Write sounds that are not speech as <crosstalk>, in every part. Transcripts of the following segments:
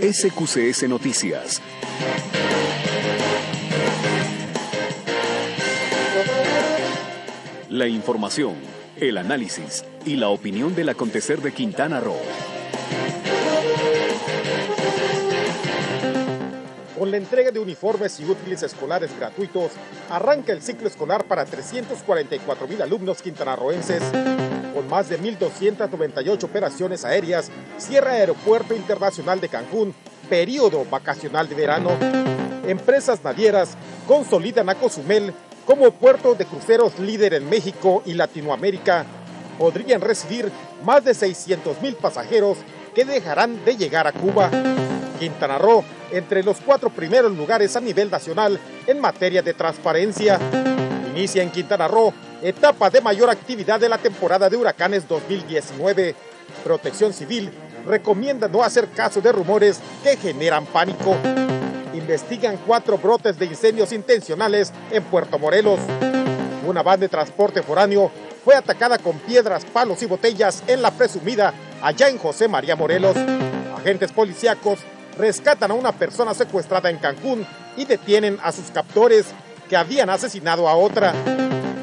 SQCS Noticias. La información, el análisis y la opinión del acontecer de Quintana Roo. Con la entrega de uniformes y útiles escolares gratuitos, arranca el ciclo escolar para 344 mil alumnos quintanarroenses. Con más de 1.298 operaciones aéreas, cierra Aeropuerto Internacional de Cancún, periodo vacacional de verano. Empresas navieras consolidan a Cozumel como puerto de cruceros líder en México y Latinoamérica. Podrían recibir más de 600 mil pasajeros que dejarán de llegar a Cuba. Quintana Roo entre los cuatro primeros lugares a nivel nacional en materia de transparencia. Inicia en Quintana Roo etapa de mayor actividad de la temporada de huracanes 2019. Protección Civil recomienda no hacer caso de rumores que generan pánico. Investigan cuatro brotes de incendios intencionales en Puerto Morelos. Una van de transporte foráneo fue atacada con piedras, palos y botellas en la presumida allá en José María Morelos. Agentes policíacos rescatan a una persona secuestrada en Cancún y detienen a sus captores que habían asesinado a otra.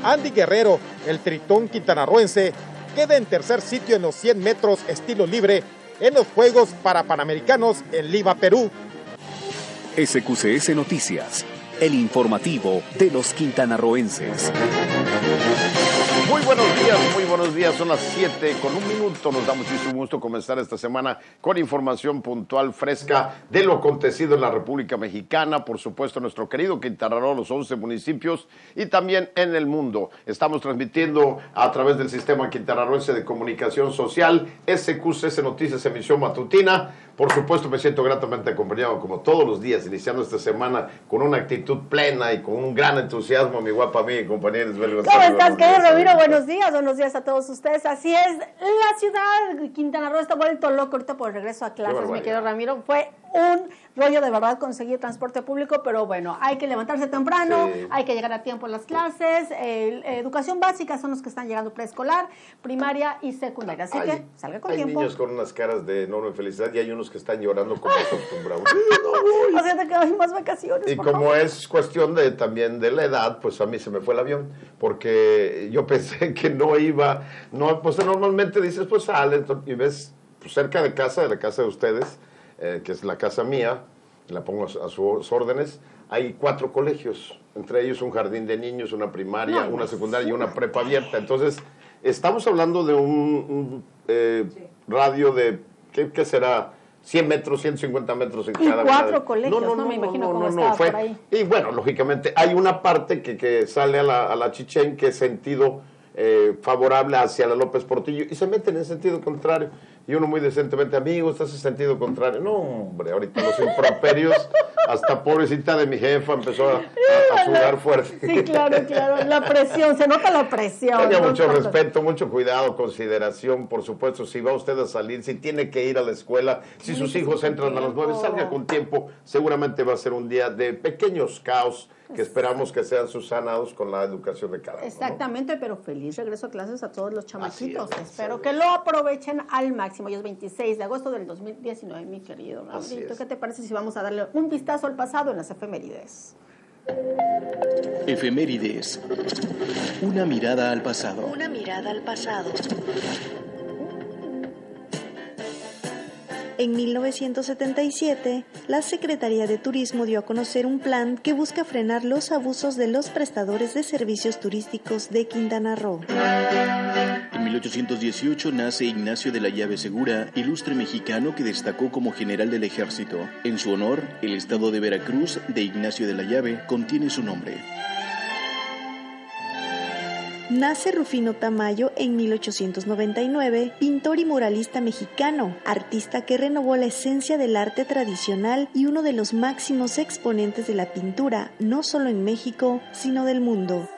Andy Guerrero, el tritón quintanarroense, queda en tercer sitio en los 100 metros estilo libre en los Juegos para Panamericanos en Lima, Perú. SQCS Noticias, el informativo de los quintanarroenses. Muy buenos días, muy buenos días. Son las 7 con un minuto. Nos da muchísimo gusto comenzar esta semana con información puntual, fresca de lo acontecido en la República Mexicana, por supuesto, nuestro querido Quintana Roo, los 11 municipios y también en el mundo. Estamos transmitiendo a través del sistema quintanarroense de comunicación social, SQCS Noticias, emisión matutina. Por supuesto, me siento gratamente acompañado, como todos los días, iniciando esta semana con una actitud plena y con un gran entusiasmo, mi guapa amiga y compañera Isabel ¿Cómo estás, querido Ramiro? Buenos días, buenos días a todos ustedes. Así es, la ciudad de Quintana Roo está vuelto loco ahorita por el regreso a clases, mi querido Ramiro. Fue un rollo de verdad conseguir transporte público, pero bueno, hay que levantarse temprano, sí. hay que llegar a tiempo a las clases. Eh, educación básica son los que están llegando preescolar, primaria y secundaria. Así hay, que salga con hay tiempo. Hay niños con unas caras de enorme felicidad y hay unos que están llorando como <laughs> acostumbrados. o sea, que hay más vacaciones. Y como favor. es cuestión de también de la edad, pues a mí se me fue el avión, porque yo pensé <laughs> que no iba, no, pues normalmente dices, pues sale y ves pues, cerca de casa, de la casa de ustedes, eh, que es la casa mía, la pongo a, sus órdenes, hay cuatro colegios, entre ellos un jardín de niños, una primaria, no, una secundaria y una prepa abierta. Entonces, estamos hablando de un, un eh, sí. radio de, ¿qué, ¿qué, será? 100 metros, 150 metros en y cada cuatro una. colegios, no, no, no, me imagino no, cómo no, estaba fue, por ahí. Y bueno, lógicamente, hay una parte que, que sale a la, a la Chichén que es sentido eh, favorable hacia la López Portillo y se meten en sentido contrario. Y uno muy decentemente, amigo, estás en sentido contrario. No, hombre, ahorita los improperios, hasta pobrecita de mi jefa empezó a, a, a sudar fuerte. Sí, claro, claro, la presión, se nota la presión. Tenga ¿no? mucho respeto, mucho cuidado, consideración, por supuesto, si va usted a salir, si tiene que ir a la escuela, si sus hijos entran a las nueve, salga con tiempo, seguramente va a ser un día de pequeños caos que esperamos que sean susanados con la educación de cada uno. Exactamente, ¿no? pero feliz regreso a clases a todos los chamaquitos. Es, Espero que lo aprovechen al máximo. Hoy es 26 de agosto del 2019, mi querido Rambrito. ¿Qué te parece si vamos a darle un vistazo al pasado en las efemérides? Efemérides. Una mirada al pasado. Una mirada al pasado. En 1977, la Secretaría de Turismo dio a conocer un plan que busca frenar los abusos de los prestadores de servicios turísticos de Quintana Roo. En 1818 nace Ignacio de la Llave Segura, ilustre mexicano que destacó como general del ejército. En su honor, el estado de Veracruz de Ignacio de la Llave contiene su nombre. Nace Rufino Tamayo en 1899, pintor y muralista mexicano, artista que renovó la esencia del arte tradicional y uno de los máximos exponentes de la pintura, no solo en México, sino del mundo.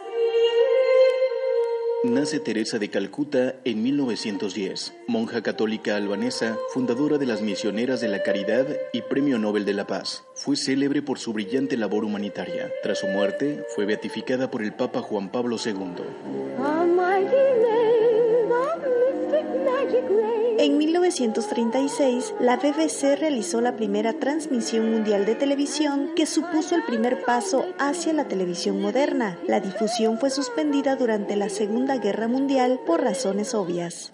Nace Teresa de Calcuta en 1910, monja católica albanesa, fundadora de las Misioneras de la Caridad y Premio Nobel de la Paz. Fue célebre por su brillante labor humanitaria. Tras su muerte, fue beatificada por el Papa Juan Pablo II. En 1936, la BBC realizó la primera transmisión mundial de televisión que supuso el primer paso hacia la televisión moderna. La difusión fue suspendida durante la Segunda Guerra Mundial por razones obvias.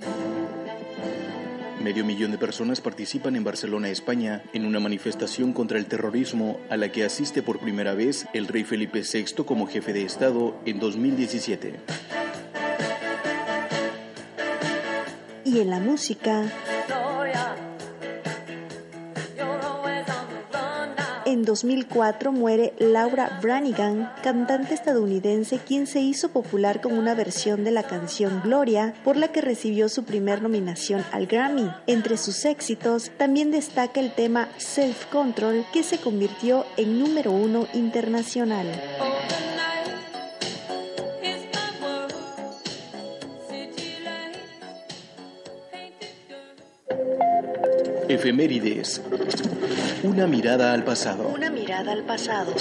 Medio millón de personas participan en Barcelona, España, en una manifestación contra el terrorismo a la que asiste por primera vez el rey Felipe VI como jefe de Estado en 2017. En la música, En 2004 muere Laura Branigan, cantante estadounidense quien se hizo popular con una versión de la canción Gloria, por la que recibió su primer nominación al Grammy. Entre sus éxitos también destaca el tema Self Control, que se convirtió en número uno internacional. Efemérides. Una mirada al pasado. Una mirada al pasado.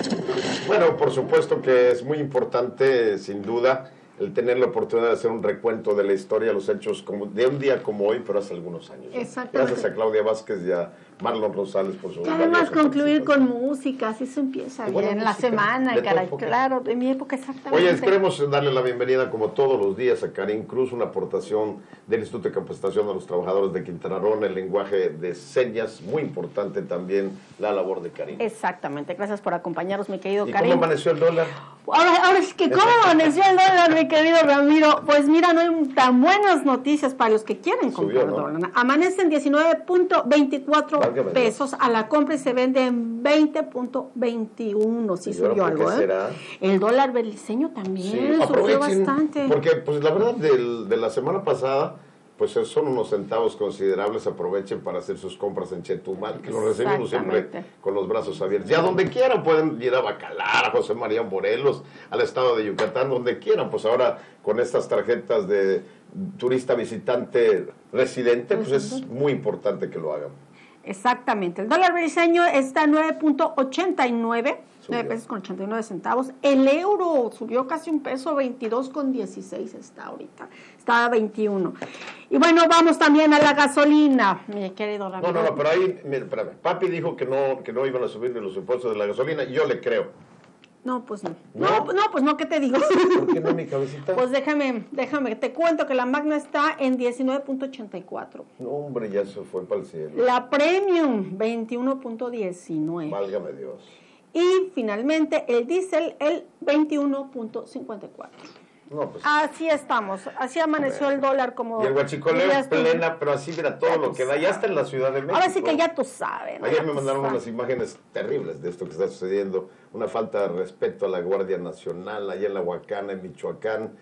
Bueno, por supuesto que es muy importante, sin duda, el tener la oportunidad de hacer un recuento de la historia, los hechos como, de un día como hoy, pero hace algunos años. Gracias a Claudia Vázquez y a Marlon Rosales por su Y además concluir con música, así se empieza bien la semana, caray, claro, de mi época exactamente. Oye, queremos darle la bienvenida como todos los días a Karim Cruz, una aportación del Instituto de Capacitación de los Trabajadores de Quintana Roo en el lenguaje de señas, muy importante también la labor de Karim. Exactamente, gracias por acompañarnos, mi querido ¿Y Karim. cómo amaneció el dólar? Ahora, ahora es que, ¿cómo amaneció el dólar, mi querido Ramiro? Pues mira, no hay tan buenas noticias para los que quieren comprar Subió, ¿no? dólar. Amanece en 19.24 Válgame pesos a la compra y se vende en 20.21. Sí ¿Y ahora subió algo, ¿eh? será? El dólar beliceño también subió aprovechen, bastante. Porque, pues, la verdad, del- de la semana pasada, pues son unos centavos considerables. Aprovechen para hacer sus compras en Chetumal, que lo recibimos siempre con los brazos abiertos. Ya donde quieran pueden ir a Bacalar, a José María Morelos, al estado de Yucatán, donde quieran. Pues ahora con estas tarjetas de turista visitante residente, pues es muy importante que lo hagan. Exactamente. El dólar beliceño está en 9.89, 9 pesos con 89 centavos. El euro subió casi un peso, 22 con 16 está ahorita. Está a 21. Y bueno, vamos también a la gasolina, mi querido No, Ramiro. no, no, pero ahí, mire, espérame. Papi dijo que no, que no iban a subir los impuestos de la gasolina, yo le creo. No, pues no. No. No, no, pues no, ¿qué te digo? ¿Por qué no, mi cabecita? Pues déjame, déjame, te cuento que la Magna está en 19.84. No, hombre, ya se fue para el cielo. La Premium, 21.19. Válgame Dios. Y finalmente el diésel, el 21.54. No, pues. Así estamos, así amaneció el dólar como... y el guachicoleo tú. plena, pero así mira todo lo que da. Ya está en la Ciudad de México. Ahora sí que ya tú sabes. ¿no? Ayer me mandaron unas imágenes terribles de esto que está sucediendo. Una falta de respeto a la Guardia Nacional allá en la Huacana, en Michoacán.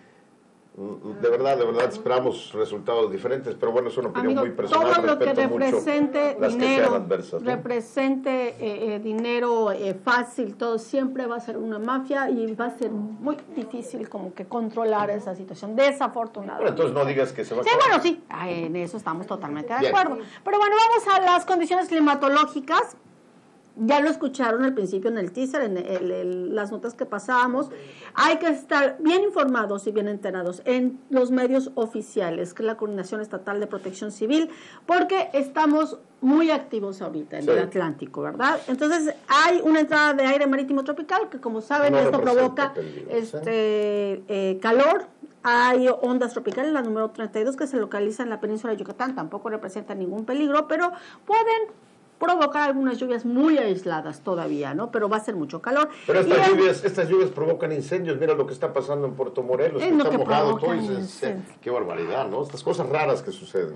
Mm, De verdad, de verdad esperamos resultados diferentes, pero bueno, es una opinión Amigo, muy personal. todo lo que represente las que sean dinero, adversas. ¿no? represente eh, eh, dinero eh, fácil, todo siempre va a ser una mafia y va a ser muy difícil como que controlar esa situación, Bueno, desafortunadamente. entonces no digas que se va a Sí, bueno, sí, ah, en eso estamos totalmente de Bien. acuerdo. Pero bueno, vamos a las condiciones climatológicas. Ya lo escucharon al principio en el teaser, en el- el- las notas que pasábamos. Hay que estar bien informados y bien enterados en los medios oficiales, que es la Coordinación Estatal de Protección Civil, porque estamos muy activos ahorita en Sí. el Atlántico, ¿verdad? Entonces, hay una entrada de aire marítimo tropical que, como saben, No esto provoca peligro, ¿sí? este, eh, calor. Hay ondas tropicales, la número 32, que se localiza en la península de Yucatán, tampoco representa ningún peligro, pero pueden provocar algunas lluvias muy aisladas todavía, ¿no? Pero va a ser mucho calor. Pero estas el- lluvias, estas lluvias provocan incendios. Mira lo que está pasando en Puerto Morelos, Es que lo está que mojado todo. y incendios. qué barbaridad, ¿no? Estas cosas raras que suceden.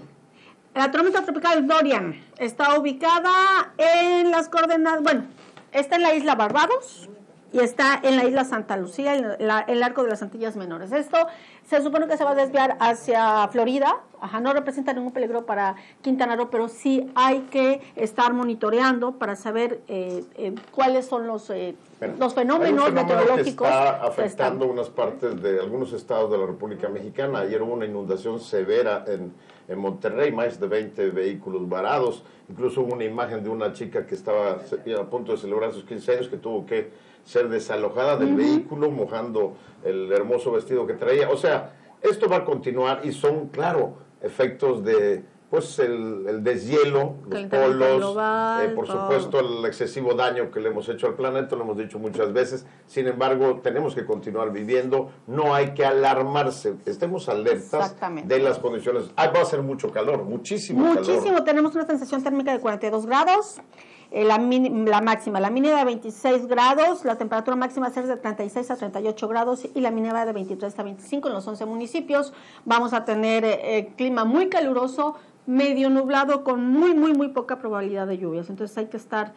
La tormenta tropical Dorian está ubicada en las coordenadas, bueno, está en la isla Barbados y está en la isla Santa Lucía, en la- el arco de las Antillas Menores. Esto se supone que se va a desviar hacia Florida, Ajá, no representa ningún peligro para Quintana Roo, pero sí hay que estar monitoreando para saber eh, eh, cuáles son los, eh, los fenómenos fenómeno meteorológicos. Que está afectando unas partes de algunos estados de la República Mexicana. Ayer hubo una inundación severa en, en Monterrey, más de 20 vehículos varados. Incluso hubo una imagen de una chica que estaba a punto de celebrar sus 15 años que tuvo que ser desalojada del vehículo, mojando el hermoso vestido que traía. O sea, esto va a continuar y son, claro, efectos de pues el, deshielo, los polos, eh, por supuesto el excesivo daño que le hemos hecho al planeta, lo hemos dicho muchas veces. Sin embargo, tenemos que continuar viviendo, no hay que alarmarse, estemos alertas de las condiciones. Ah, va a ser mucho calor, muchísimo, muchísimo. Muchísimo, tenemos una sensación térmica de 42 grados. Eh, la, la, máxima, la mínima de 26 grados, la temperatura máxima ser de 36 a 38 grados y la mínima de 23 a 25 en los 11 municipios. Vamos a tener eh, clima muy caluroso, medio nublado con muy, muy, muy poca probabilidad de lluvias. Entonces hay que estar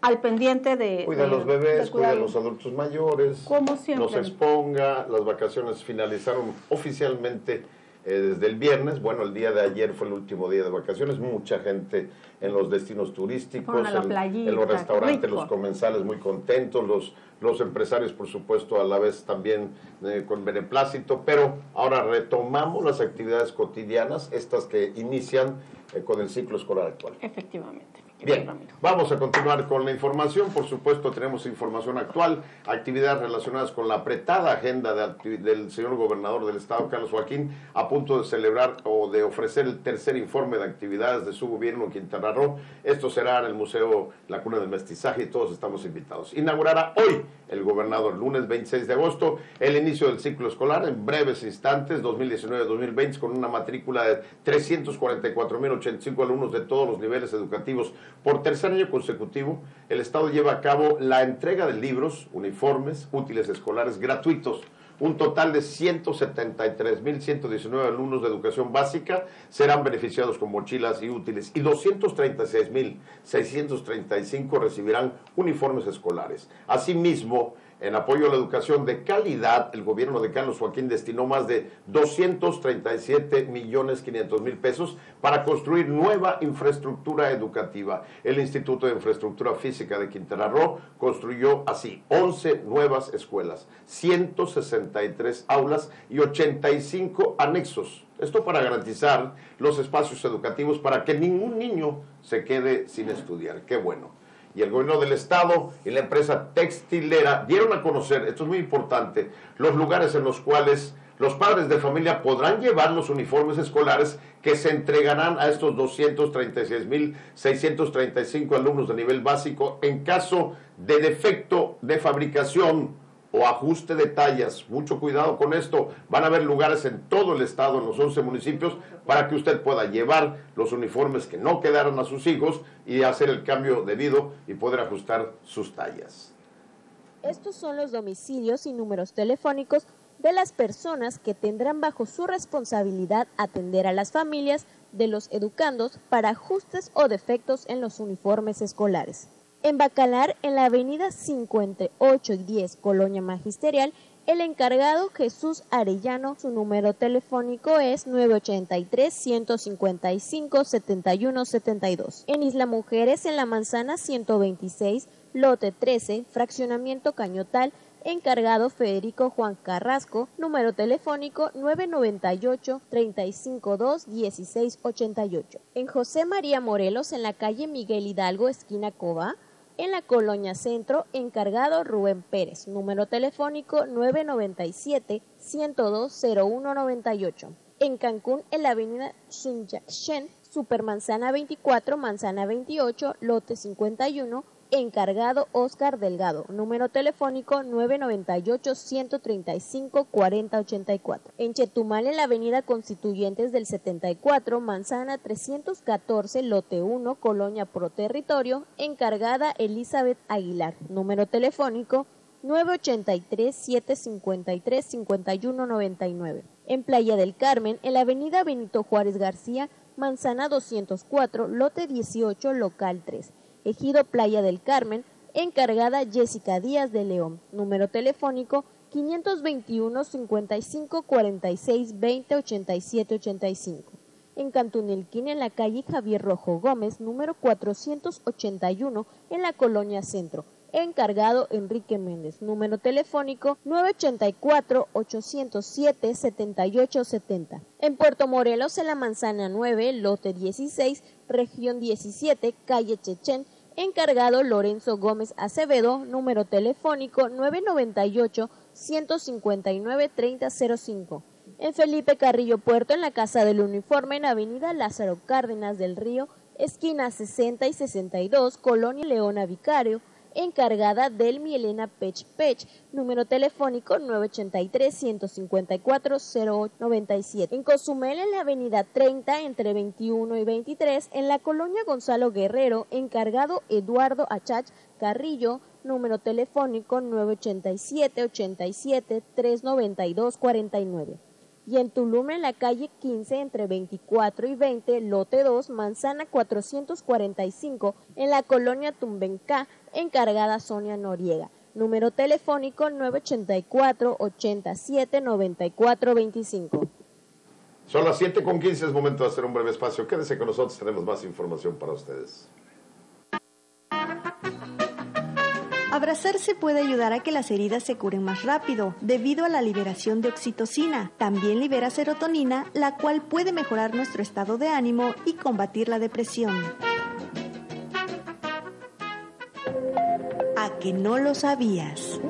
al pendiente de... Cuida a los bebés, cuida a los adultos mayores. Como siempre. Nos exponga. Las vacaciones finalizaron oficialmente eh, desde el viernes. Bueno, el día de ayer fue el último día de vacaciones. Mucha gente en los destinos turísticos, en, los restaurantes, los comensales muy contentos, los, los empresarios, por supuesto, a la vez también eh, con beneplácito. Pero ahora retomamos las actividades cotidianas, estas que inician eh, con el ciclo escolar actual. Efectivamente. Bien, vamos a continuar con la información. Por supuesto, tenemos información actual, actividades relacionadas con la apretada agenda del señor gobernador del estado, Carlos Joaquín, a punto de celebrar o de ofrecer el tercer informe de actividades de su gobierno en Quintana Roo. Esto será en el Museo La Cuna del Mestizaje y todos estamos invitados. Inaugurará hoy el gobernador, lunes 26 de agosto, el inicio del ciclo escolar en breves instantes, 2019-2020, con una matrícula de 344.085 alumnos de todos los niveles educativos por tercer año consecutivo, el Estado lleva a cabo la entrega de libros, uniformes, útiles escolares gratuitos. Un total de 173.119 alumnos de educación básica serán beneficiados con mochilas y útiles y 236.635 recibirán uniformes escolares. Asimismo, en apoyo a la educación de calidad, el gobierno de Carlos Joaquín destinó más de 237 millones 500 mil pesos para construir nueva infraestructura educativa. El Instituto de Infraestructura Física de Quintana Roo construyó así 11 nuevas escuelas, 163 aulas y 85 anexos. Esto para garantizar los espacios educativos para que ningún niño se quede sin estudiar. Qué bueno y el gobierno del estado y la empresa textilera dieron a conocer, esto es muy importante, los lugares en los cuales los padres de familia podrán llevar los uniformes escolares que se entregarán a estos 236.635 alumnos de nivel básico en caso de defecto de fabricación o ajuste de tallas. Mucho cuidado con esto. Van a haber lugares en todo el estado, en los 11 municipios, para que usted pueda llevar los uniformes que no quedaron a sus hijos y hacer el cambio debido y poder ajustar sus tallas. Estos son los domicilios y números telefónicos de las personas que tendrán bajo su responsabilidad atender a las familias de los educandos para ajustes o defectos en los uniformes escolares. En Bacalar, en la avenida 58 y 10, Colonia Magisterial, el encargado Jesús Arellano, su número telefónico es 983-155-7172. En Isla Mujeres, en la manzana 126, lote 13, fraccionamiento Cañotal, encargado Federico Juan Carrasco, número telefónico 998-352-1688. En José María Morelos, en la calle Miguel Hidalgo, esquina Coba, en la Colonia Centro, encargado Rubén Pérez, número telefónico 997-102-0198. En Cancún, en la avenida Sun Supermanzana 24, Manzana 28, lote 51, encargado Oscar Delgado, número telefónico 998-135-4084. En Chetumal, en la avenida Constituyentes del 74, Manzana 314, lote 1, Colonia Pro Territorio, encargada Elizabeth Aguilar, número telefónico 983-753-5199. En Playa del Carmen, en la avenida Benito Juárez García, Manzana 204, lote 18, local 3 Ejido Playa del Carmen, encargada Jessica Díaz de León, número telefónico 521 55 46 20 87 85. En Cantunilquín, en la calle Javier Rojo Gómez, número 481, en la Colonia Centro. Encargado Enrique Méndez, número telefónico 984-807-7870. En Puerto Morelos, en la Manzana 9, lote 16, región 17, calle Chechen, encargado Lorenzo Gómez Acevedo, número telefónico 998 159 3005. En Felipe Carrillo Puerto, en la Casa del Uniforme, en Avenida Lázaro Cárdenas del Río, esquina 60 y 62, Colonia Leona Vicario, encargada del Mielena Pech Pech, número telefónico 983-154-0897. En Cozumel, en la avenida 30, entre 21 y 23, en la colonia Gonzalo Guerrero, encargado Eduardo Achach Carrillo, número telefónico 987-87-392-49 y en Tulum en la calle 15 entre 24 y 20, lote 2, manzana 445, en la colonia Tumbencá, encargada Sonia Noriega. Número telefónico 984 87 94 25. Son las 7 con 15, es momento de hacer un breve espacio. Quédese con nosotros, tenemos más información para ustedes. Abrazarse puede ayudar a que las heridas se curen más rápido, debido a la liberación de oxitocina. También libera serotonina, la cual puede mejorar nuestro estado de ánimo y combatir la depresión. A que no lo sabías.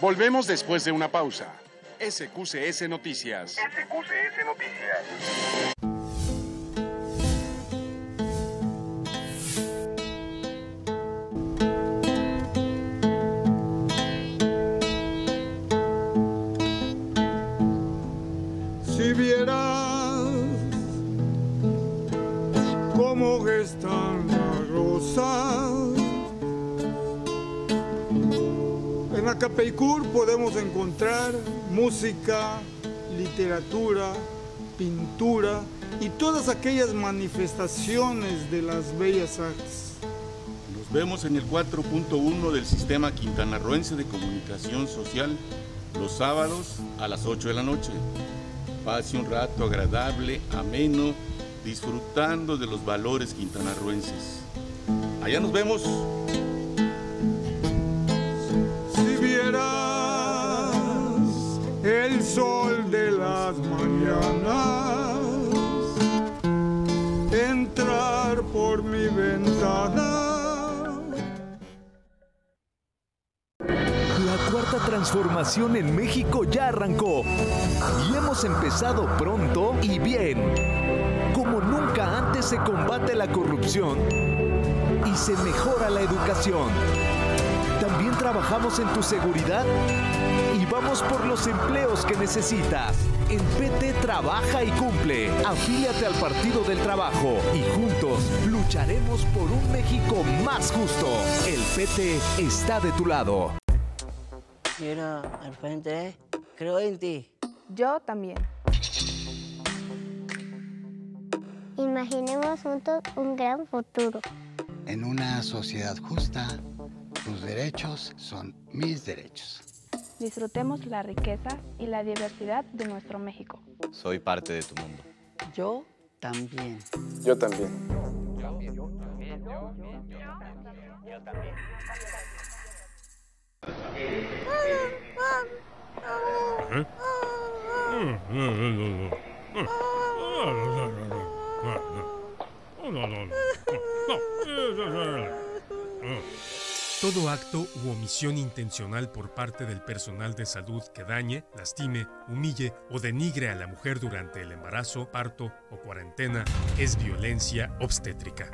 Volvemos después de una pausa. SQCS Noticias. SQCS Noticias. Capeycur podemos encontrar música, literatura, pintura y todas aquellas manifestaciones de las bellas artes. Nos vemos en el 4.1 del Sistema Quintanarroense de Comunicación Social los sábados a las 8 de la noche. Pase un rato agradable, ameno, disfrutando de los valores quintanarroenses. Allá nos vemos. Transformación en México ya arrancó y hemos empezado pronto y bien. Como nunca antes se combate la corrupción y se mejora la educación. También trabajamos en tu seguridad y vamos por los empleos que necesitas. En PT trabaja y cumple. Afíliate al Partido del Trabajo y juntos lucharemos por un México más justo. El PT está de tu lado. Mira, al frente, creo en ti. Yo también. Imaginemos juntos un gran futuro. En una sociedad justa tus derechos son mis derechos. Disfrutemos la riqueza y la diversidad de nuestro México. Soy parte de tu mundo. Yo también. Yo también. Yo también. Yo también. Todo acto u omisión intencional por parte del personal de salud que dañe, lastime, humille o denigre a la mujer durante el embarazo, parto o cuarentena es violencia obstétrica.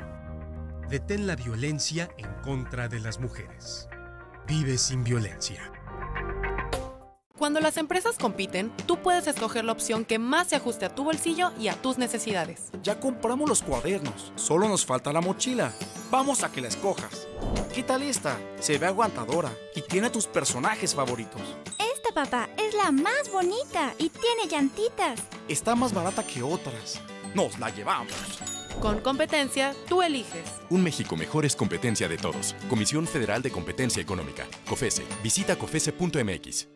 Detén la violencia en contra de las mujeres. Vive sin violencia. Cuando las empresas compiten, tú puedes escoger la opción que más se ajuste a tu bolsillo y a tus necesidades. Ya compramos los cuadernos, solo nos falta la mochila. Vamos a que la escojas. ¿Qué tal esta? Se ve aguantadora y tiene tus personajes favoritos. Esta, papá, es la más bonita y tiene llantitas. Está más barata que otras. Nos la llevamos. Con competencia, tú eliges. Un México mejor es competencia de todos. Comisión Federal de Competencia Económica. COFESE. Visita COFESE.mx.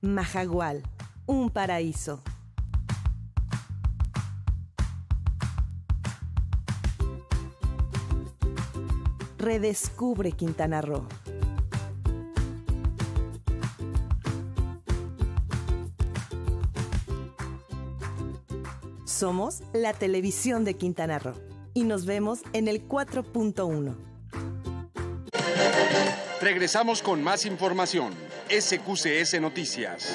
Majagual, un paraíso. Redescubre Quintana Roo. Somos la televisión de Quintana Roo y nos vemos en el 4.1. Regresamos con más información. SQCS Noticias.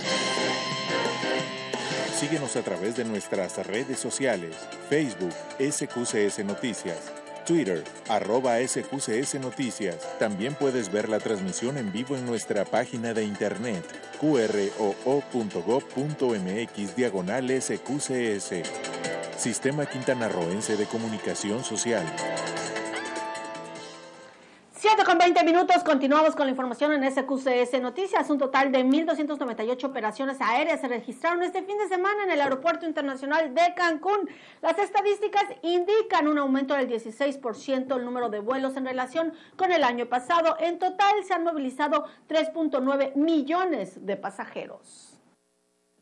Síguenos a través de nuestras redes sociales, Facebook SQCS Noticias, Twitter arroba SQCS Noticias. También puedes ver la transmisión en vivo en nuestra página de internet qroo.gov.mx diagonal SQCS. Sistema Quintanarroense de Comunicación Social. 7 con 20 minutos, continuamos con la información en SQCS Noticias. Un total de 1.298 operaciones aéreas se registraron este fin de semana en el Aeropuerto Internacional de Cancún. Las estadísticas indican un aumento del 16% el número de vuelos en relación con el año pasado. En total se han movilizado 3.9 millones de pasajeros.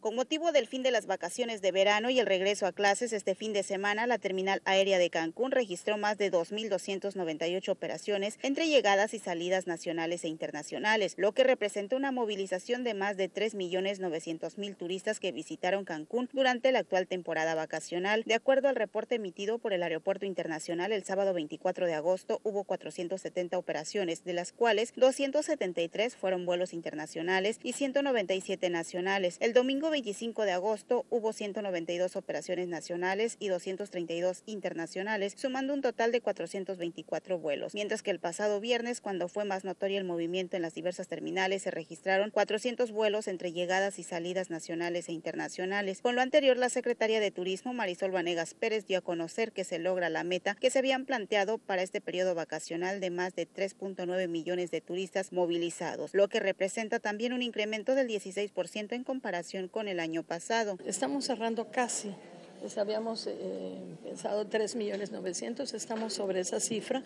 Con motivo del fin de las vacaciones de verano y el regreso a clases este fin de semana, la terminal aérea de Cancún registró más de 2.298 operaciones entre llegadas y salidas nacionales e internacionales, lo que representa una movilización de más de 3.900.000 turistas que visitaron Cancún durante la actual temporada vacacional. De acuerdo al reporte emitido por el Aeropuerto Internacional el sábado 24 de agosto, hubo 470 operaciones, de las cuales 273 fueron vuelos internacionales y 197 nacionales. El domingo 25 de agosto hubo 192 operaciones nacionales y 232 internacionales, sumando un total de 424 vuelos, mientras que el pasado viernes, cuando fue más notorio el movimiento en las diversas terminales, se registraron 400 vuelos entre llegadas y salidas nacionales e internacionales. Con lo anterior, la secretaria de Turismo, Marisol Vanegas Pérez, dio a conocer que se logra la meta que se habían planteado para este periodo vacacional de más de 3.9 millones de turistas movilizados, lo que representa también un incremento del 16% en comparación con el año pasado. Estamos cerrando casi. Pues habíamos eh, pensado 3 millones 900, estamos sobre esa cifra.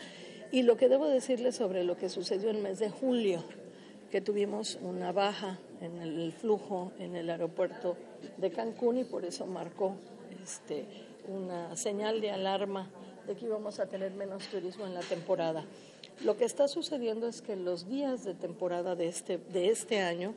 Y lo que debo decirles sobre lo que sucedió el mes de julio, que tuvimos una baja en el flujo en el aeropuerto de Cancún y por eso marcó este, una señal de alarma de que íbamos a tener menos turismo en la temporada. Lo que está sucediendo es que los días de temporada de este, de este año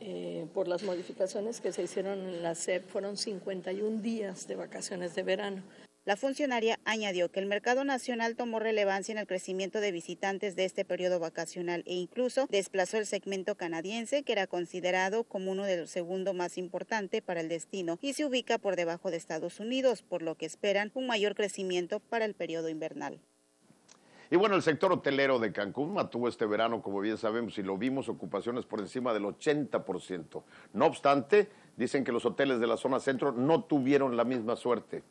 eh, por las modificaciones que se hicieron en la SEP, fueron 51 días de vacaciones de verano. La funcionaria añadió que el mercado nacional tomó relevancia en el crecimiento de visitantes de este periodo vacacional e incluso desplazó el segmento canadiense, que era considerado como uno de los segundos más importante para el destino y se ubica por debajo de Estados Unidos, por lo que esperan un mayor crecimiento para el periodo invernal. Y bueno, el sector hotelero de Cancún mantuvo este verano, como bien sabemos, y lo vimos, ocupaciones por encima del 80%. No obstante, dicen que los hoteles de la zona centro no tuvieron la misma suerte.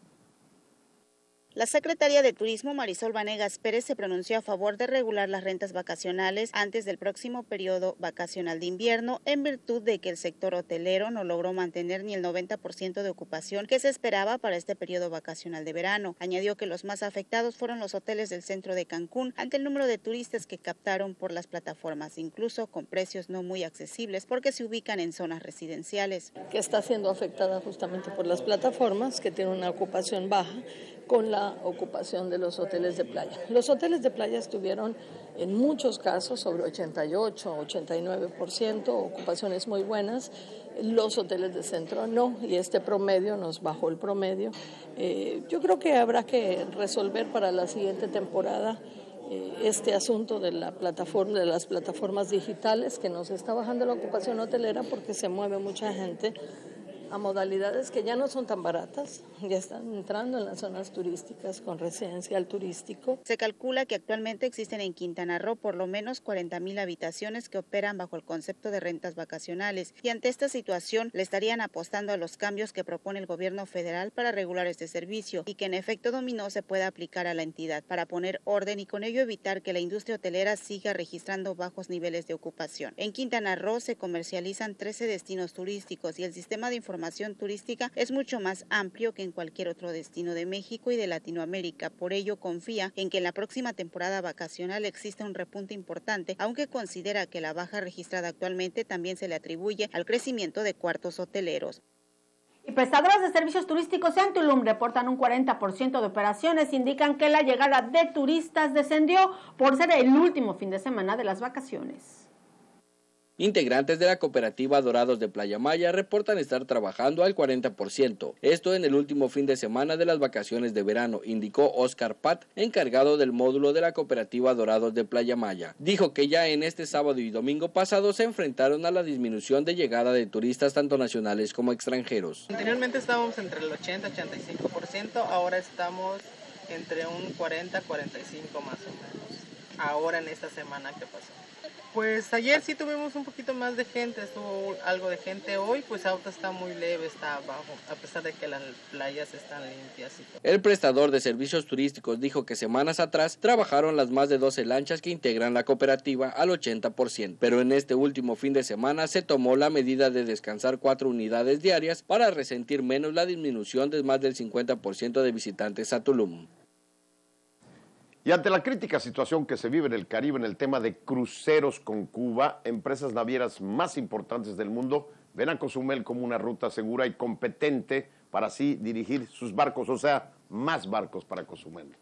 La secretaria de Turismo Marisol Vanegas Pérez se pronunció a favor de regular las rentas vacacionales antes del próximo periodo vacacional de invierno en virtud de que el sector hotelero no logró mantener ni el 90% de ocupación que se esperaba para este periodo vacacional de verano. Añadió que los más afectados fueron los hoteles del centro de Cancún ante el número de turistas que captaron por las plataformas, incluso con precios no muy accesibles porque se ubican en zonas residenciales. Que está siendo afectada justamente por las plataformas que tienen una ocupación baja con la ocupación de los hoteles de playa. Los hoteles de playa estuvieron en muchos casos sobre 88, 89%, ocupaciones muy buenas. Los hoteles de centro no, y este promedio nos bajó el promedio. Eh, yo creo que habrá que resolver para la siguiente temporada eh, este asunto de la plataforma de las plataformas digitales que nos está bajando la ocupación hotelera porque se mueve mucha gente a modalidades que ya no son tan baratas, ya están entrando en las zonas turísticas con residencial turístico. Se calcula que actualmente existen en Quintana Roo por lo menos 40 mil habitaciones que operan bajo el concepto de rentas vacacionales y ante esta situación le estarían apostando a los cambios que propone el gobierno federal para regular este servicio y que en efecto dominó se pueda aplicar a la entidad para poner orden y con ello evitar que la industria hotelera siga registrando bajos niveles de ocupación. En Quintana Roo se comercializan 13 destinos turísticos y el sistema de información información turística es mucho más amplio que en cualquier otro destino de México y de Latinoamérica. Por ello, confía en que en la próxima temporada vacacional exista un repunte importante, aunque considera que la baja registrada actualmente también se le atribuye al crecimiento de cuartos hoteleros. Y prestadoras de servicios turísticos en Tulum reportan un 40% de operaciones. Indican que la llegada de turistas descendió por ser el último fin de semana de las vacaciones. Integrantes de la cooperativa Dorados de Playa Maya reportan estar trabajando al 40%. Esto en el último fin de semana de las vacaciones de verano, indicó Oscar Pat, encargado del módulo de la cooperativa Dorados de Playa Maya. Dijo que ya en este sábado y domingo pasado se enfrentaron a la disminución de llegada de turistas tanto nacionales como extranjeros. Anteriormente estábamos entre el 80 85%, ahora estamos entre un 40 45 más o menos. Ahora en esta semana que pasó. Pues ayer sí tuvimos un poquito más de gente, estuvo algo de gente hoy, pues auto está muy leve, está abajo, a pesar de que las playas están limpias. El prestador de servicios turísticos dijo que semanas atrás trabajaron las más de 12 lanchas que integran la cooperativa al 80%, pero en este último fin de semana se tomó la medida de descansar cuatro unidades diarias para resentir menos la disminución de más del 50% de visitantes a Tulum. Y ante la crítica situación que se vive en el Caribe en el tema de cruceros con Cuba, empresas navieras más importantes del mundo ven a Cozumel como una ruta segura y competente para así dirigir sus barcos, o sea, más barcos para Cozumel.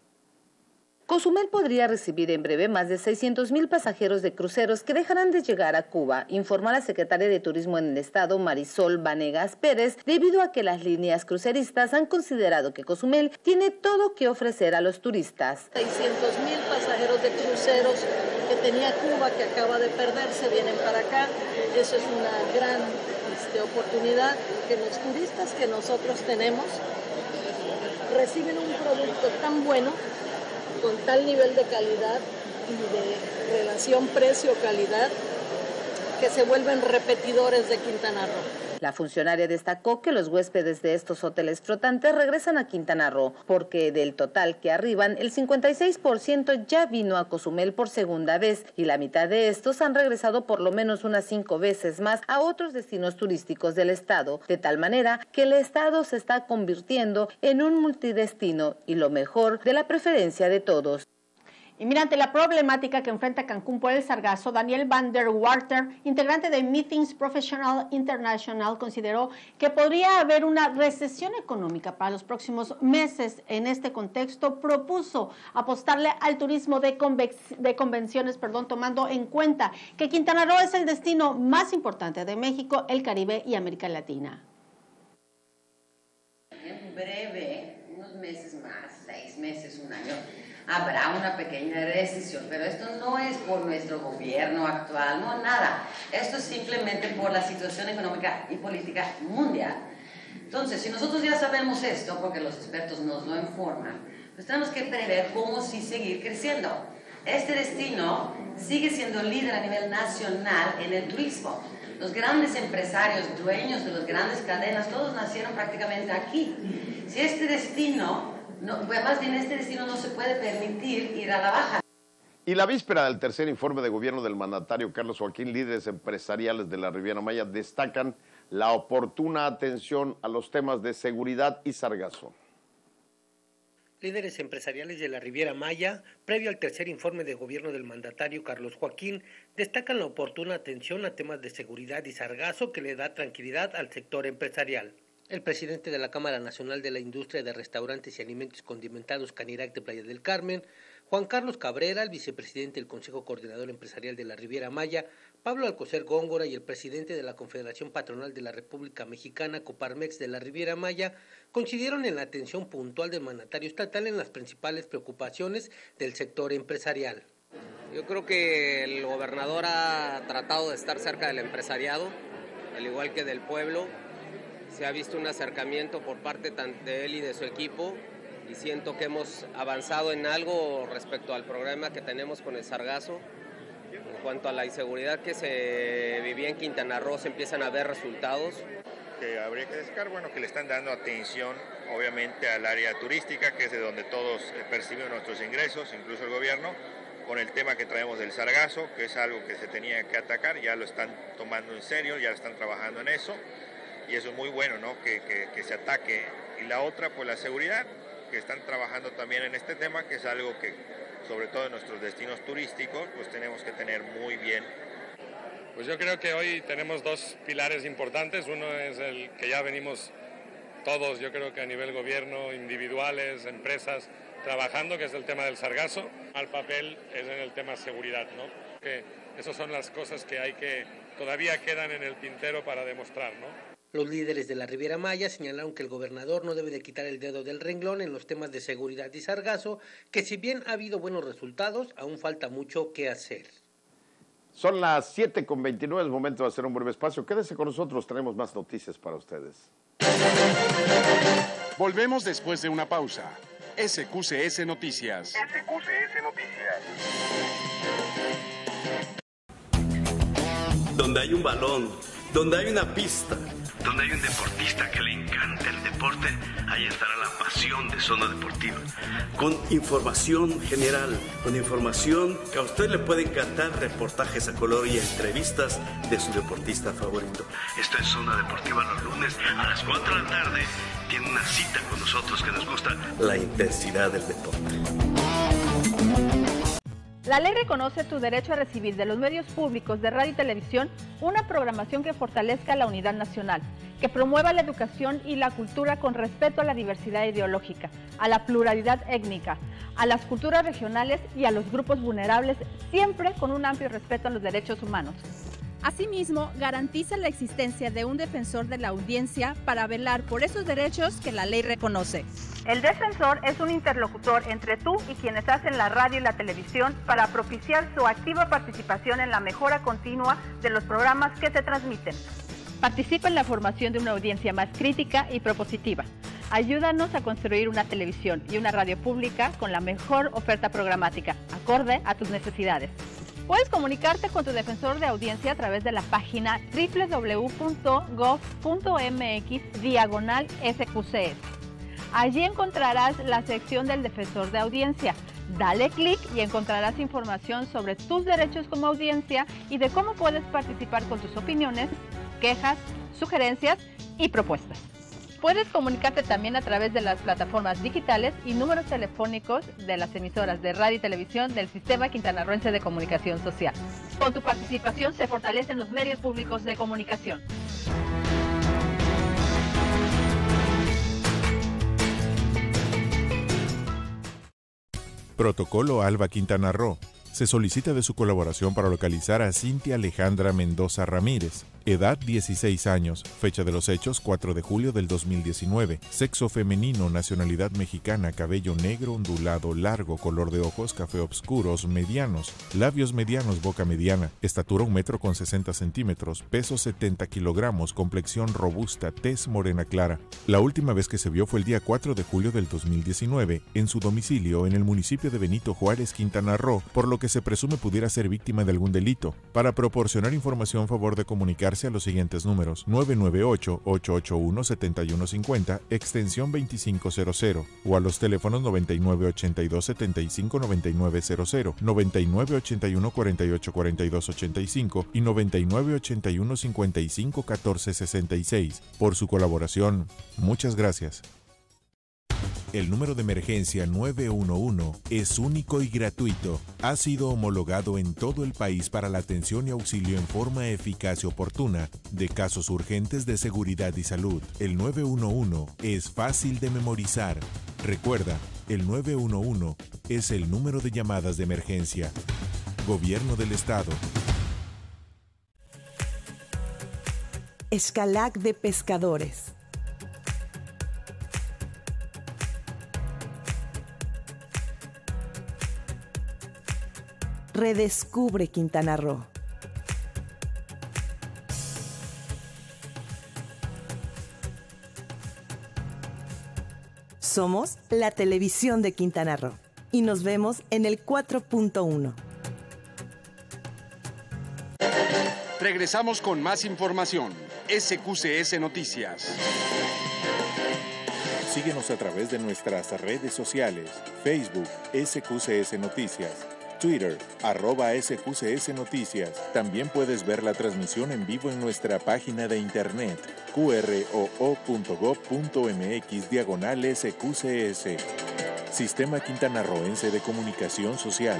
Cozumel podría recibir en breve más de 600 mil pasajeros de cruceros que dejarán de llegar a Cuba, informó la secretaria de Turismo en el Estado, Marisol Vanegas Pérez, debido a que las líneas cruceristas han considerado que Cozumel tiene todo que ofrecer a los turistas. 600 mil pasajeros de cruceros que tenía Cuba, que acaba de perderse, vienen para acá. Eso es una gran este, oportunidad que los turistas que nosotros tenemos reciben un producto tan bueno con tal nivel de calidad y de relación precio-calidad que se vuelven repetidores de Quintana Roo. La funcionaria destacó que los huéspedes de estos hoteles flotantes regresan a Quintana Roo porque del total que arriban, el 56% ya vino a Cozumel por segunda vez y la mitad de estos han regresado por lo menos unas cinco veces más a otros destinos turísticos del estado, de tal manera que el estado se está convirtiendo en un multidestino y lo mejor de la preferencia de todos. Y mira, ante la problemática que enfrenta Cancún por el sargazo, Daniel van der integrante de Meetings Professional International, consideró que podría haber una recesión económica para los próximos meses. En este contexto, propuso apostarle al turismo de, de convenciones, perdón, tomando en cuenta que Quintana Roo es el destino más importante de México, el Caribe y América Latina. En breve, unos meses más, seis meses, un año habrá una pequeña recesión, pero esto no es por nuestro gobierno actual, no nada. Esto es simplemente por la situación económica y política mundial. Entonces, si nosotros ya sabemos esto, porque los expertos nos lo informan, pues tenemos que prever cómo sí seguir creciendo. Este destino sigue siendo líder a nivel nacional en el turismo. Los grandes empresarios, dueños de las grandes cadenas, todos nacieron prácticamente aquí. Si este destino no, pues más bien este destino no se puede permitir ir a la baja. Y la víspera del tercer informe de gobierno del mandatario Carlos Joaquín, líderes empresariales de la Riviera Maya destacan la oportuna atención a los temas de seguridad y sargazo. Líderes empresariales de la Riviera Maya, previo al tercer informe de gobierno del mandatario Carlos Joaquín, destacan la oportuna atención a temas de seguridad y sargazo que le da tranquilidad al sector empresarial. El presidente de la Cámara Nacional de la Industria de Restaurantes y Alimentos Condimentados Canirac de Playa del Carmen, Juan Carlos Cabrera, el vicepresidente del Consejo Coordinador Empresarial de la Riviera Maya, Pablo Alcocer Góngora y el presidente de la Confederación Patronal de la República Mexicana, Coparmex de la Riviera Maya, coincidieron en la atención puntual del mandatario estatal en las principales preocupaciones del sector empresarial. Yo creo que el gobernador ha tratado de estar cerca del empresariado, al igual que del pueblo, se ha visto un acercamiento por parte de él y de su equipo y siento que hemos avanzado en algo respecto al programa que tenemos con el Sargazo. En cuanto a la inseguridad que se vivía en Quintana Roo, se empiezan a ver resultados. Que habría que destacar, bueno, que le están dando atención, obviamente, al área turística, que es de donde todos perciben nuestros ingresos, incluso el gobierno, con el tema que traemos del sargazo, que es algo que se tenía que atacar, ya lo están tomando en serio, ya están trabajando en eso y eso es muy bueno, ¿no? Que, que, se ataque. Y la otra, pues la seguridad, que están trabajando también en este tema, que es algo que, sobre todo en nuestros destinos turísticos, pues tenemos que tener muy bien. Pues yo creo que hoy tenemos dos pilares importantes. Uno es el que ya venimos todos, yo creo que a nivel gobierno, individuales, empresas, trabajando, que es el tema del sargazo. Al papel es en el tema seguridad, ¿no? Que esas son las cosas que hay que todavía quedan en el tintero para demostrar, ¿no? Los líderes de la Riviera Maya señalaron que el gobernador no debe de quitar el dedo del renglón en los temas de seguridad y sargazo, que si bien ha habido buenos resultados, aún falta mucho que hacer. Son las 7 con 29, es momento de hacer un breve espacio. Quédese con nosotros, tenemos más noticias para ustedes. Volvemos después de una pausa. SQCS Noticias. SQCS Noticias. Donde hay un balón, donde hay una pista, donde hay un deportista que le encanta el deporte, ahí estará la pasión de Zona Deportiva. Con información general, con información que a usted le puede encantar, reportajes a color y entrevistas de su deportista favorito. Esto es Zona Deportiva los lunes a las 4 de la tarde. Tiene una cita con nosotros que nos gusta la intensidad del deporte. La ley reconoce tu derecho a recibir de los medios públicos de radio y televisión una programación que fortalezca la unidad nacional, que promueva la educación y la cultura con respeto a la diversidad ideológica, a la pluralidad étnica, a las culturas regionales y a los grupos vulnerables, siempre con un amplio respeto a los derechos humanos. Asimismo, garantiza la existencia de un defensor de la audiencia para velar por esos derechos que la ley reconoce. El defensor es un interlocutor entre tú y quienes hacen la radio y la televisión para propiciar su activa participación en la mejora continua de los programas que se transmiten. Participa en la formación de una audiencia más crítica y propositiva. Ayúdanos a construir una televisión y una radio pública con la mejor oferta programática, acorde a tus necesidades. Puedes comunicarte con tu defensor de audiencia a través de la página www.gov.mx diagonal SQCS. Allí encontrarás la sección del defensor de audiencia. Dale clic y encontrarás información sobre tus derechos como audiencia y de cómo puedes participar con tus opiniones, quejas, sugerencias y propuestas. Puedes comunicarte también a través de las plataformas digitales y números telefónicos de las emisoras de radio y televisión del Sistema Quintanarroense de Comunicación Social. Con tu participación se fortalecen los medios públicos de comunicación. Protocolo Alba Quintana Roo. Se solicita de su colaboración para localizar a Cintia Alejandra Mendoza Ramírez, Edad 16 años. Fecha de los hechos 4 de julio del 2019. Sexo femenino, nacionalidad mexicana, cabello negro ondulado, largo, color de ojos café obscuros, medianos, labios medianos, boca mediana, estatura 1 metro con 60 centímetros, peso 70 kilogramos, complexión robusta, tez morena clara. La última vez que se vio fue el día 4 de julio del 2019 en su domicilio en el municipio de Benito Juárez, Quintana Roo, por lo que se presume pudiera ser víctima de algún delito. Para proporcionar información, favor de comunicarse a los siguientes números 998-881-7150, extensión 2500, o a los teléfonos 9982-759900, 9981-484285 y 9981-551466. Por su colaboración, muchas gracias. El número de emergencia 911 es único y gratuito. Ha sido homologado en todo el país para la atención y auxilio en forma eficaz y oportuna de casos urgentes de seguridad y salud. El 911 es fácil de memorizar. Recuerda, el 911 es el número de llamadas de emergencia. Gobierno del Estado. Escalac de Pescadores. Redescubre Quintana Roo. Somos la televisión de Quintana Roo y nos vemos en el 4.1. Regresamos con más información. SQCS Noticias. Síguenos a través de nuestras redes sociales, Facebook SQCS Noticias, Twitter, arroba SQCS Noticias. También puedes ver la transmisión en vivo en nuestra página de internet, qroo.gov.mx diagonal SQCS. Sistema Quintanarroense de Comunicación Social.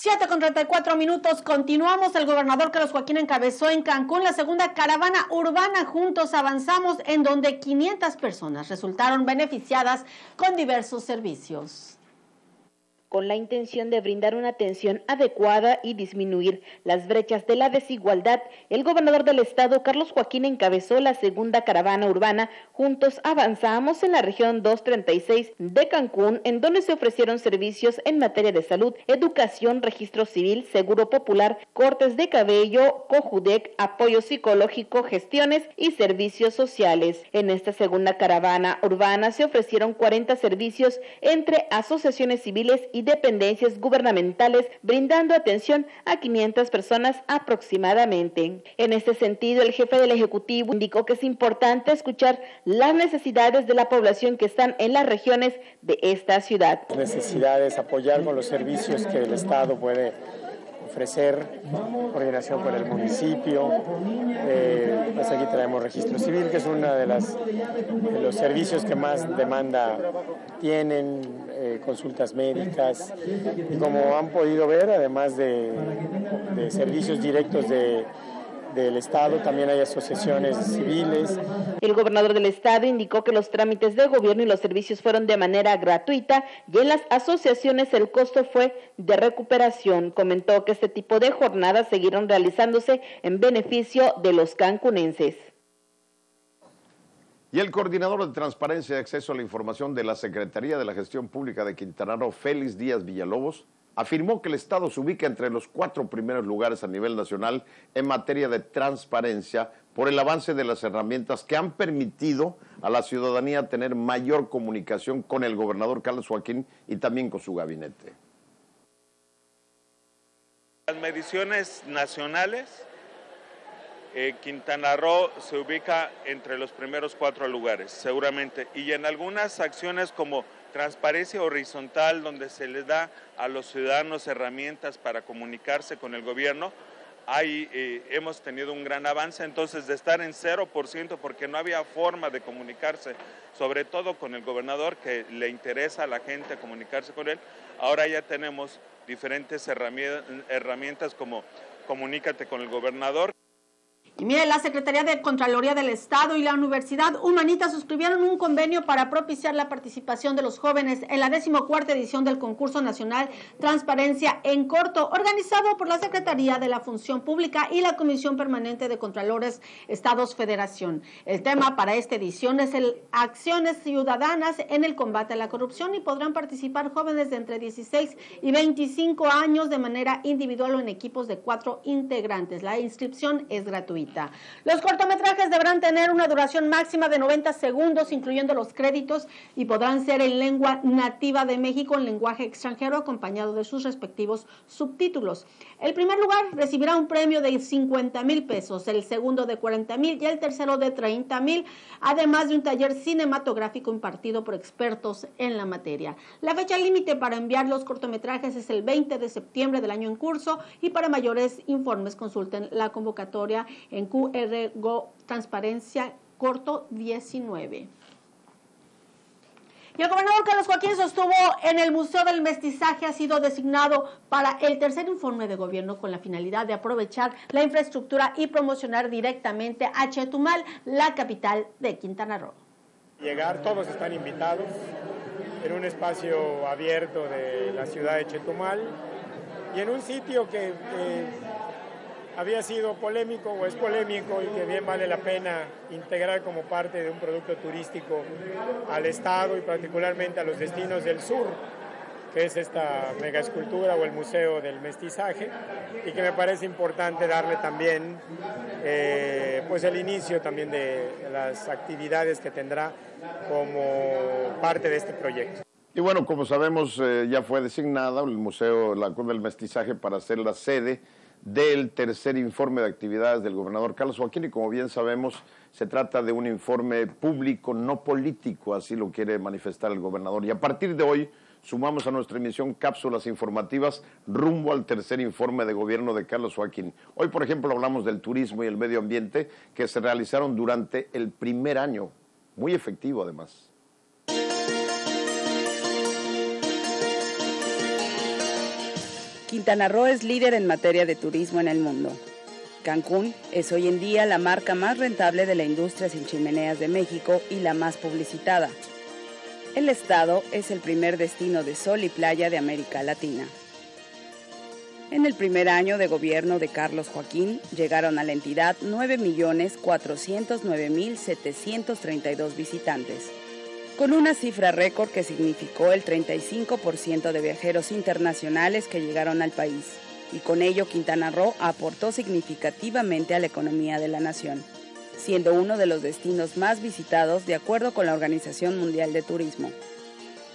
7 con 34 minutos. Continuamos. El gobernador Carlos Joaquín encabezó en Cancún la segunda caravana urbana. Juntos avanzamos en donde 500 personas resultaron beneficiadas con diversos servicios. Con la intención de brindar una atención adecuada y disminuir las brechas de la desigualdad, el gobernador del estado, Carlos Joaquín, encabezó la segunda caravana urbana Juntos Avanzamos en la región 236 de Cancún, en donde se ofrecieron servicios en materia de salud, educación, registro civil, seguro popular, cortes de cabello, cojudec, apoyo psicológico, gestiones y servicios sociales. En esta segunda caravana urbana se ofrecieron 40 servicios entre asociaciones civiles y dependencias gubernamentales, brindando atención a 500 personas aproximadamente. En este sentido, el jefe del Ejecutivo indicó que es importante escuchar las necesidades de la población que están en las regiones de esta ciudad. Necesidades, apoyar los servicios que el Estado puede ofrecer coordinación con el municipio. Eh, pues aquí traemos registro civil, que es uno de, las, de los servicios que más demanda tienen, eh, consultas médicas. Y como han podido ver, además de, de servicios directos de del Estado, también hay asociaciones civiles. El gobernador del Estado indicó que los trámites de gobierno y los servicios fueron de manera gratuita y en las asociaciones el costo fue de recuperación. Comentó que este tipo de jornadas seguirán realizándose en beneficio de los cancunenses. Y el coordinador de Transparencia y Acceso a la Información de la Secretaría de la Gestión Pública de Quintana Roo, Félix Díaz Villalobos, afirmó que el Estado se ubica entre los cuatro primeros lugares a nivel nacional en materia de transparencia por el avance de las herramientas que han permitido a la ciudadanía tener mayor comunicación con el gobernador Carlos Joaquín y también con su gabinete. Las mediciones nacionales, eh, Quintana Roo se ubica entre los primeros cuatro lugares, seguramente, y en algunas acciones como transparencia horizontal donde se les da a los ciudadanos herramientas para comunicarse con el gobierno, ahí eh, hemos tenido un gran avance, entonces de estar en 0% porque no había forma de comunicarse, sobre todo con el gobernador que le interesa a la gente comunicarse con él, ahora ya tenemos diferentes herramientas como comunícate con el gobernador. Y mire, la Secretaría de Contraloría del Estado y la Universidad Humanita suscribieron un convenio para propiciar la participación de los jóvenes en la decimocuarta edición del concurso nacional Transparencia en Corto, organizado por la Secretaría de la Función Pública y la Comisión Permanente de Contralores Estados Federación. El tema para esta edición es el acciones ciudadanas en el combate a la corrupción y podrán participar jóvenes de entre 16 y 25 años de manera individual o en equipos de cuatro integrantes. La inscripción es gratuita. Los cortometrajes deberán tener una duración máxima de 90 segundos, incluyendo los créditos, y podrán ser en lengua nativa de México, en lenguaje extranjero, acompañado de sus respectivos subtítulos. El primer lugar recibirá un premio de 50 mil pesos, el segundo de 40 mil y el tercero de 30 mil, además de un taller cinematográfico impartido por expertos en la materia. La fecha límite para enviar los cortometrajes es el 20 de septiembre del año en curso y para mayores informes consulten la convocatoria en QR Go Transparencia Corto 19. Y el gobernador Carlos Joaquín sostuvo en el Museo del Mestizaje ha sido designado para el tercer informe de gobierno con la finalidad de aprovechar la infraestructura y promocionar directamente a Chetumal, la capital de Quintana Roo. Llegar, todos están invitados en un espacio abierto de la ciudad de Chetumal y en un sitio que había sido polémico o es polémico y que bien vale la pena integrar como parte de un producto turístico al Estado y particularmente a los destinos del sur, que es esta mega escultura o el Museo del Mestizaje, y que me parece importante darle también eh, pues el inicio también de las actividades que tendrá como parte de este proyecto. Y bueno, como sabemos, eh, ya fue designada el Museo La Cueva del Mestizaje para ser la sede del tercer informe de actividades del gobernador Carlos Joaquín y como bien sabemos se trata de un informe público, no político, así lo quiere manifestar el gobernador. Y a partir de hoy sumamos a nuestra emisión cápsulas informativas rumbo al tercer informe de gobierno de Carlos Joaquín. Hoy, por ejemplo, hablamos del turismo y el medio ambiente que se realizaron durante el primer año, muy efectivo además. Quintana Roo es líder en materia de turismo en el mundo. Cancún es hoy en día la marca más rentable de la industria sin chimeneas de México y la más publicitada. El estado es el primer destino de sol y playa de América Latina. En el primer año de gobierno de Carlos Joaquín llegaron a la entidad 9.409.732 visitantes, con una cifra récord que significó el 35% de viajeros internacionales que llegaron al país, y con ello Quintana Roo aportó significativamente a la economía de la nación, siendo uno de los destinos más visitados de acuerdo con la Organización Mundial de Turismo.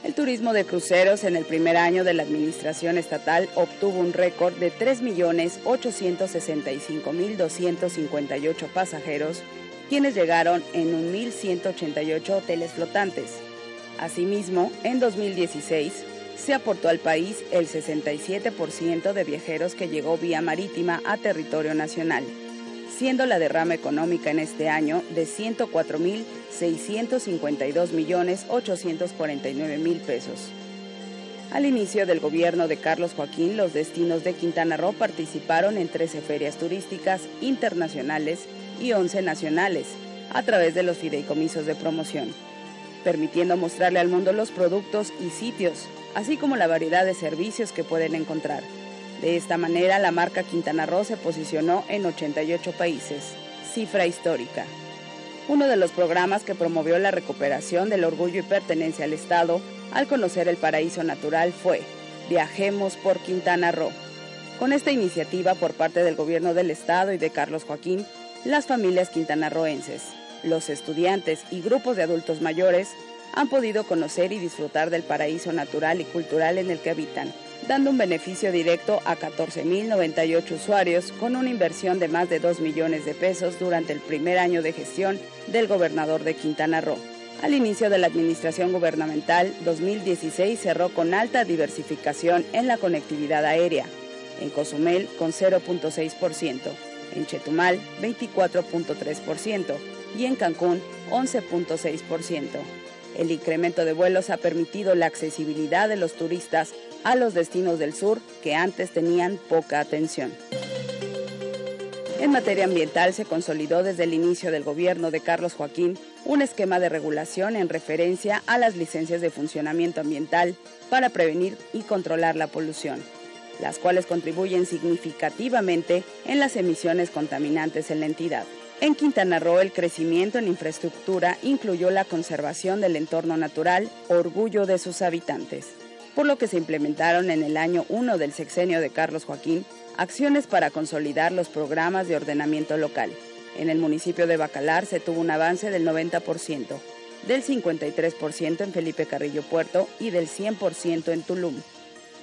El turismo de cruceros en el primer año de la administración estatal obtuvo un récord de 3.865.258 pasajeros, quienes llegaron en 1.188 hoteles flotantes. Asimismo, en 2016, se aportó al país el 67% de viajeros que llegó vía marítima a territorio nacional siendo la derrama económica en este año de 104.652 millones 849 mil pesos. Al inicio del gobierno de Carlos Joaquín, los destinos de Quintana Roo participaron en 13 ferias turísticas internacionales y 11 nacionales, a través de los fideicomisos de promoción, permitiendo mostrarle al mundo los productos y sitios, así como la variedad de servicios que pueden encontrar. De esta manera, la marca Quintana Roo se posicionó en 88 países, cifra histórica. Uno de los programas que promovió la recuperación del orgullo y pertenencia al Estado al conocer el paraíso natural fue Viajemos por Quintana Roo. Con esta iniciativa por parte del gobierno del Estado y de Carlos Joaquín, las familias quintanarroenses, los estudiantes y grupos de adultos mayores han podido conocer y disfrutar del paraíso natural y cultural en el que habitan dando un beneficio directo a 14.098 usuarios con una inversión de más de 2 millones de pesos durante el primer año de gestión del gobernador de Quintana Roo. Al inicio de la administración gubernamental, 2016 cerró con alta diversificación en la conectividad aérea, en Cozumel con 0.6%, en Chetumal 24.3% y en Cancún 11.6%. El incremento de vuelos ha permitido la accesibilidad de los turistas a los destinos del sur que antes tenían poca atención. En materia ambiental se consolidó desde el inicio del gobierno de Carlos Joaquín un esquema de regulación en referencia a las licencias de funcionamiento ambiental para prevenir y controlar la polución, las cuales contribuyen significativamente en las emisiones contaminantes en la entidad. En Quintana Roo el crecimiento en infraestructura incluyó la conservación del entorno natural, orgullo de sus habitantes por lo que se implementaron en el año 1 del sexenio de Carlos Joaquín acciones para consolidar los programas de ordenamiento local. En el municipio de Bacalar se tuvo un avance del 90%, del 53% en Felipe Carrillo Puerto y del 100% en Tulum,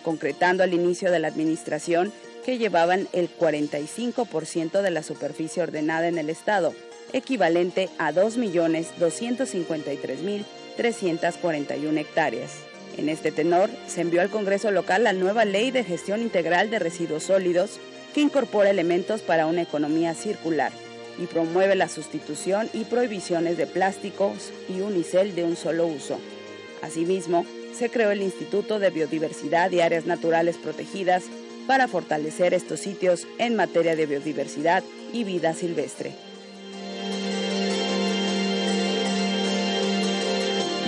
concretando al inicio de la administración que llevaban el 45% de la superficie ordenada en el estado, equivalente a 2.253.341 hectáreas. En este tenor, se envió al Congreso local la nueva Ley de Gestión Integral de Residuos Sólidos, que incorpora elementos para una economía circular y promueve la sustitución y prohibiciones de plásticos y unicel de un solo uso. Asimismo, se creó el Instituto de Biodiversidad y Áreas Naturales Protegidas para fortalecer estos sitios en materia de biodiversidad y vida silvestre.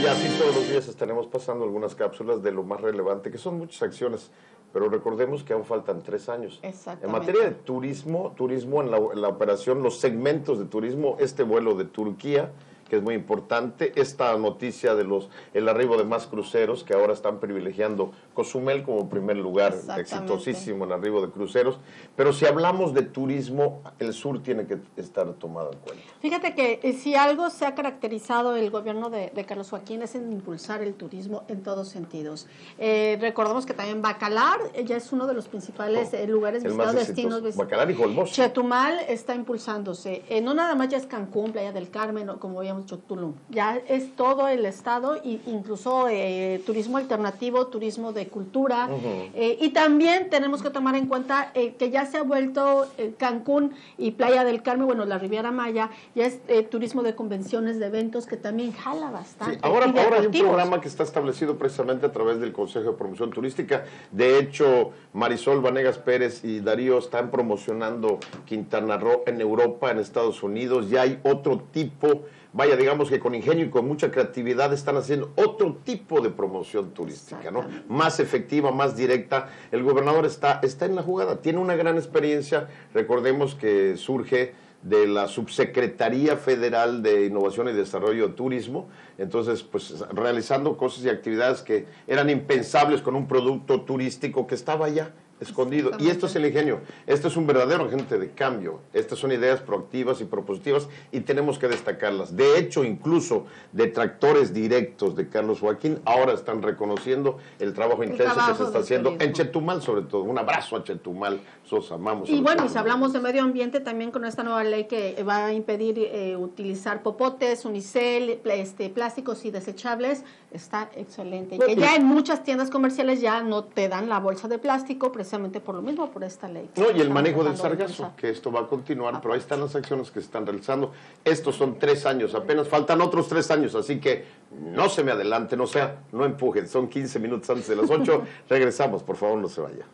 Y así todos los días estaremos pasando algunas cápsulas de lo más relevante, que son muchas acciones, pero recordemos que aún faltan tres años. En materia de turismo, turismo en la, en la operación, los segmentos de turismo, este vuelo de Turquía, que es muy importante. Esta noticia de los el arribo de más cruceros que ahora están privilegiando Cozumel como primer lugar exitosísimo en arribo de cruceros. Pero si hablamos de turismo, el sur tiene que estar tomado en cuenta. Fíjate que eh, si algo se ha caracterizado el gobierno de, Carlos Joaquín es en impulsar el turismo en todos sentidos. Eh, recordemos que también Bacalar ya es uno de los principales oh, eh, lugares visitados, destinos Bacalar y Holbox. Chetumal está impulsándose. no nada más ya es Cancún, Playa del Carmen, como habíamos Tulum. Ya es todo el estado, incluso eh, turismo alternativo, turismo de cultura. Eh, y también tenemos que tomar en cuenta eh, que ya se ha vuelto Cancún y Playa del Carmen, bueno, la Riviera Maya, ya es turismo de convenciones, de eventos, que también jala bastante. ahora, ahora hay un programa que está establecido precisamente a través del Consejo de Promoción Turística. De hecho, Marisol Vanegas Pérez y Darío están promocionando Quintana Roo en Europa, en Estados Unidos. Ya hay otro tipo vaya, digamos que con ingenio y con mucha creatividad están haciendo otro tipo de promoción turística, ¿no? Más efectiva, más directa. El gobernador está, está en la jugada, tiene una gran experiencia. Recordemos que surge de la Subsecretaría Federal de Innovación y Desarrollo de Turismo, entonces pues realizando cosas y actividades que eran impensables con un producto turístico que estaba allá escondido. Y esto es el ingenio. Esto es un verdadero agente de cambio. Estas son ideas proactivas y propositivas y tenemos que destacarlas. De hecho, incluso detractores directos de Carlos Joaquín ahora están reconociendo el trabajo intenso que se está haciendo en Chetumal, sobre todo. Un abrazo a Chetumal. Sos amamos. Y bueno, y si hablamos de medio ambiente, también con esta nueva ley que va a impedir eh, utilizar popotes, unicel, este, plásticos y desechables, está excelente. Que ya en muchas tiendas comerciales ya no te dan la bolsa de plástico, precisamente por lo mismo, por esta ley. No, y el manejo del sargazo, que esto va a continuar, pero ahí están las acciones que se están realizando. Estos son tres años, apenas faltan otros tres años, así que no se me adelanten, o sea, no empujen, son 15 minutos antes de las 8. <laughs> Regresamos, por favor, no se vaya.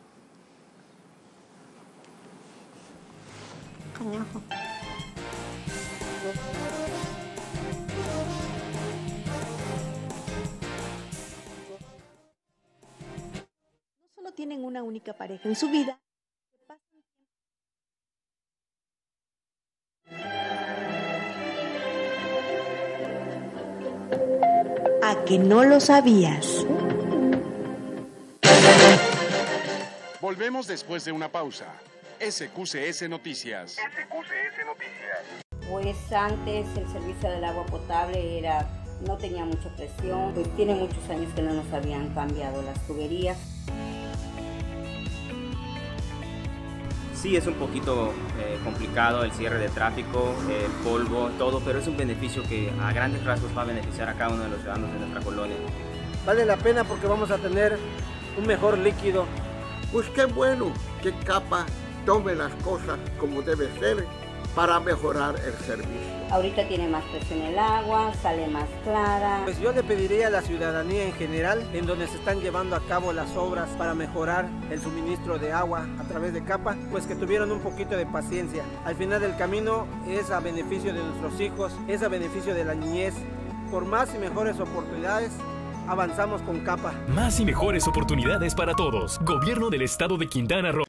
Tienen una única pareja en su vida. A que no lo sabías. Volvemos después de una pausa. SQCS Noticias. SQCS Noticias. Pues antes el servicio del agua potable era no tenía mucha presión, pues tiene muchos años que no nos habían cambiado las tuberías. Sí, es un poquito eh, complicado el cierre de tráfico, el polvo, todo, pero es un beneficio que a grandes rasgos va a beneficiar a cada uno de los ciudadanos de nuestra colonia. Vale la pena porque vamos a tener un mejor líquido. Pues qué bueno que Capa tome las cosas como debe ser para mejorar el servicio. Ahorita tiene más presión el agua, sale más clara. Pues yo le pediría a la ciudadanía en general, en donde se están llevando a cabo las obras para mejorar el suministro de agua a través de capa, pues que tuvieran un poquito de paciencia. Al final del camino es a beneficio de nuestros hijos, es a beneficio de la niñez. Por más y mejores oportunidades, avanzamos con capa. Más y mejores oportunidades para todos. Gobierno del Estado de Quintana Roo.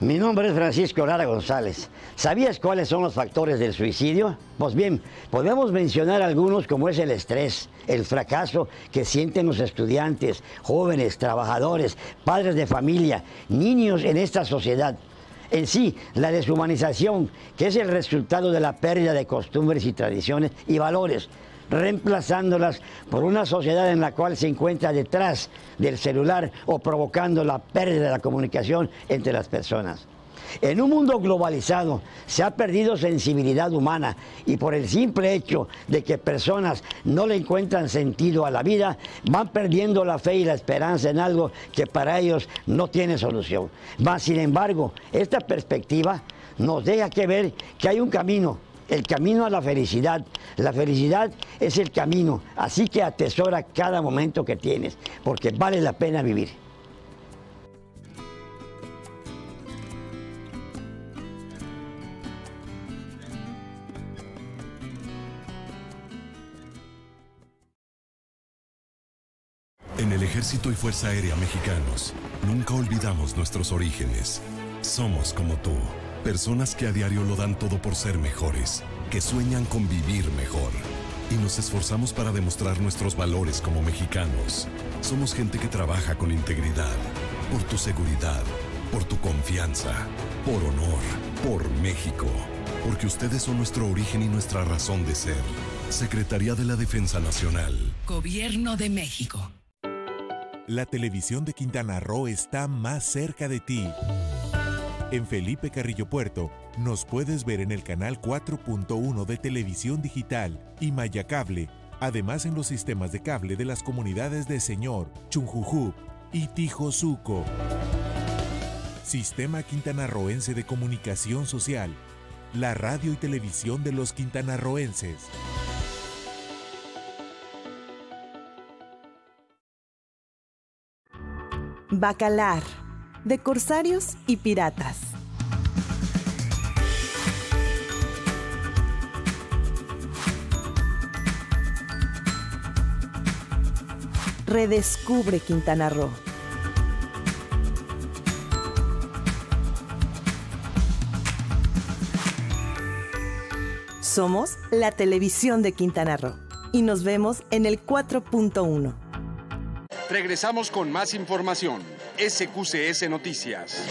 Mi nombre es Francisco Lara González. ¿Sabías cuáles son los factores del suicidio? Pues bien, podemos mencionar algunos como es el estrés, el fracaso que sienten los estudiantes, jóvenes, trabajadores, padres de familia, niños en esta sociedad. En sí, la deshumanización, que es el resultado de la pérdida de costumbres y tradiciones y valores, reemplazándolas por una sociedad en la cual se encuentra detrás del celular o provocando la pérdida de la comunicación entre las personas. En un mundo globalizado se ha perdido sensibilidad humana y por el simple hecho de que personas no le encuentran sentido a la vida, van perdiendo la fe y la esperanza en algo que para ellos no tiene solución. Mas, sin embargo, esta perspectiva nos deja que ver que hay un camino el camino a la felicidad. La felicidad es el camino, así que atesora cada momento que tienes, porque vale la pena vivir. En el Ejército y Fuerza Aérea Mexicanos, nunca olvidamos nuestros orígenes. Somos como tú Personas que a diario lo dan todo por ser mejores, que sueñan con vivir mejor. Y nos esforzamos para demostrar nuestros valores como mexicanos. Somos gente que trabaja con integridad, por tu seguridad, por tu confianza, por honor, por México. Porque ustedes son nuestro origen y nuestra razón de ser. Secretaría de la Defensa Nacional. Gobierno de México. La televisión de Quintana Roo está más cerca de ti. En Felipe Carrillo Puerto nos puedes ver en el canal 4.1 de televisión digital y Maya Cable, además en los sistemas de cable de las comunidades de Señor, Chunjujú y Tijosuco. Sistema Quintanarroense de Comunicación Social, la radio y televisión de los quintanarroenses. Bacalar de corsarios y piratas. Redescubre Quintana Roo. Somos la televisión de Quintana Roo y nos vemos en el 4.1. Regresamos con más información. SQCS Noticias.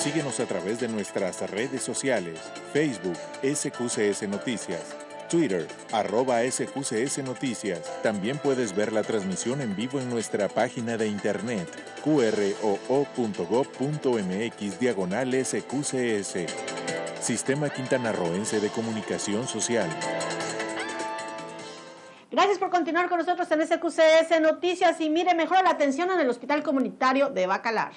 Síguenos a través de nuestras redes sociales, Facebook SQCS Noticias, Twitter, arroba SQCS Noticias. También puedes ver la transmisión en vivo en nuestra página de internet, qroo.gov.mx diagonal SQCS. Sistema Quintanarroense de Comunicación Social. Gracias por continuar con nosotros en SQCS Noticias y mire, mejora la atención en el Hospital Comunitario de Bacalar.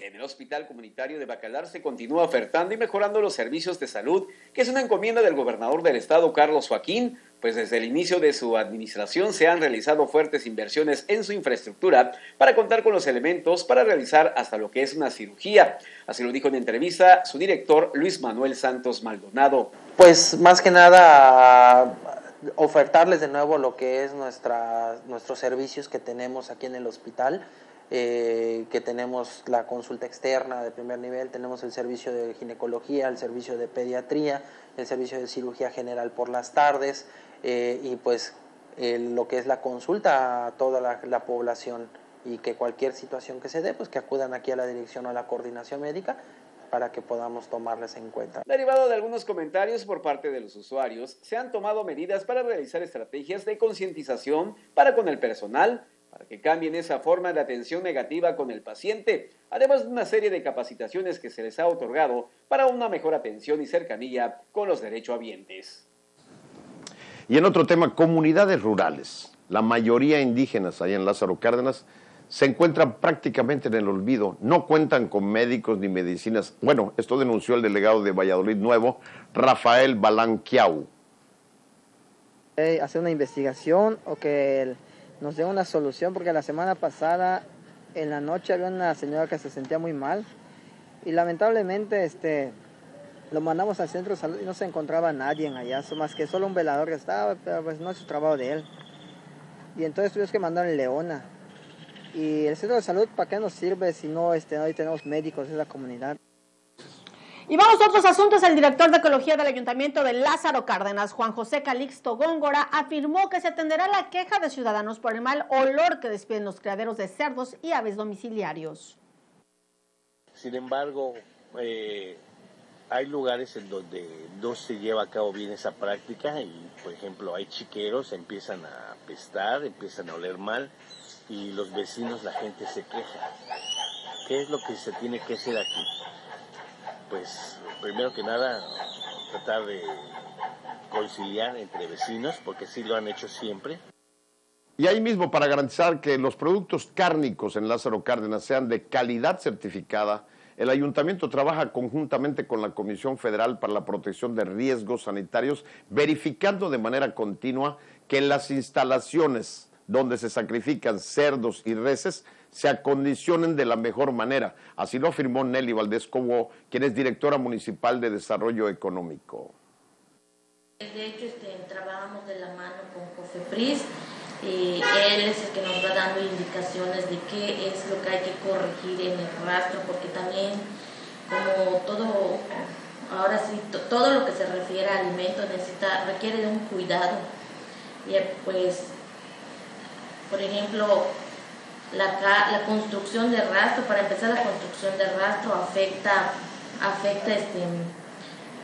En el Hospital Comunitario de Bacalar se continúa ofertando y mejorando los servicios de salud, que es una encomienda del gobernador del estado, Carlos Joaquín, pues desde el inicio de su administración se han realizado fuertes inversiones en su infraestructura para contar con los elementos para realizar hasta lo que es una cirugía. Así lo dijo en entrevista su director Luis Manuel Santos Maldonado. Pues más que nada ofertarles de nuevo lo que es nuestros servicios que tenemos aquí en el hospital. Eh, que tenemos la consulta externa de primer nivel, tenemos el servicio de ginecología, el servicio de pediatría, el servicio de cirugía general por las tardes eh, y pues lo que es la consulta a toda la, la, población y que cualquier situación que se dé, pues que acudan aquí a la dirección o a la coordinación médica para que podamos tomarles en cuenta. Derivado de algunos comentarios por parte de los usuarios, se han tomado medidas para realizar estrategias de concientización para con el personal, para que cambien esa forma de atención negativa con el paciente, además de una serie de capacitaciones que se les ha otorgado para una mejor atención y cercanía con los derechohabientes. Y en otro tema, comunidades rurales, la mayoría indígenas allá en Lázaro Cárdenas, se encuentran prácticamente en el olvido, no cuentan con médicos ni medicinas. Bueno, esto denunció el delegado de Valladolid Nuevo, Rafael Balanquiau. Hacer una investigación o que nos dé una solución, porque la semana pasada en la noche había una señora que se sentía muy mal y lamentablemente este, lo mandamos al centro de salud y no se encontraba nadie en allá, más que solo un velador que estaba, pero pues no es su trabajo de él. Y entonces tuvimos que mandar en Leona. Y el centro de salud, ¿para qué nos sirve si no este, hoy tenemos médicos en la comunidad? Y vamos a otros asuntos. El director de Ecología del Ayuntamiento de Lázaro Cárdenas, Juan José Calixto Góngora, afirmó que se atenderá la queja de ciudadanos por el mal olor que despiden los criaderos de cerdos y aves domiciliarios. Sin embargo, eh, hay lugares en donde no se lleva a cabo bien esa práctica y, por ejemplo, hay chiqueros, empiezan a apestar, empiezan a oler mal y los vecinos, la gente se queja. ¿Qué es lo que se tiene que hacer aquí? pues primero que nada tratar de conciliar entre vecinos, porque sí lo han hecho siempre. Y ahí mismo, para garantizar que los productos cárnicos en Lázaro Cárdenas sean de calidad certificada, el ayuntamiento trabaja conjuntamente con la Comisión Federal para la Protección de Riesgos Sanitarios, verificando de manera continua que las instalaciones donde se sacrifican cerdos y reses se acondicionen de la mejor manera. Así lo afirmó Nelly Valdés Cobo, quien es directora municipal de Desarrollo Económico. De hecho, este, trabajamos de la mano con COFEPRIS. y él es el que nos va dando indicaciones de qué es lo que hay que corregir en el rastro, porque también como todo, ahora sí, todo lo que se refiere a alimentos necesita, requiere de un cuidado. Y pues, por ejemplo, la, construcción de rastro, para empezar la construcción de rastro afecta, afecta este,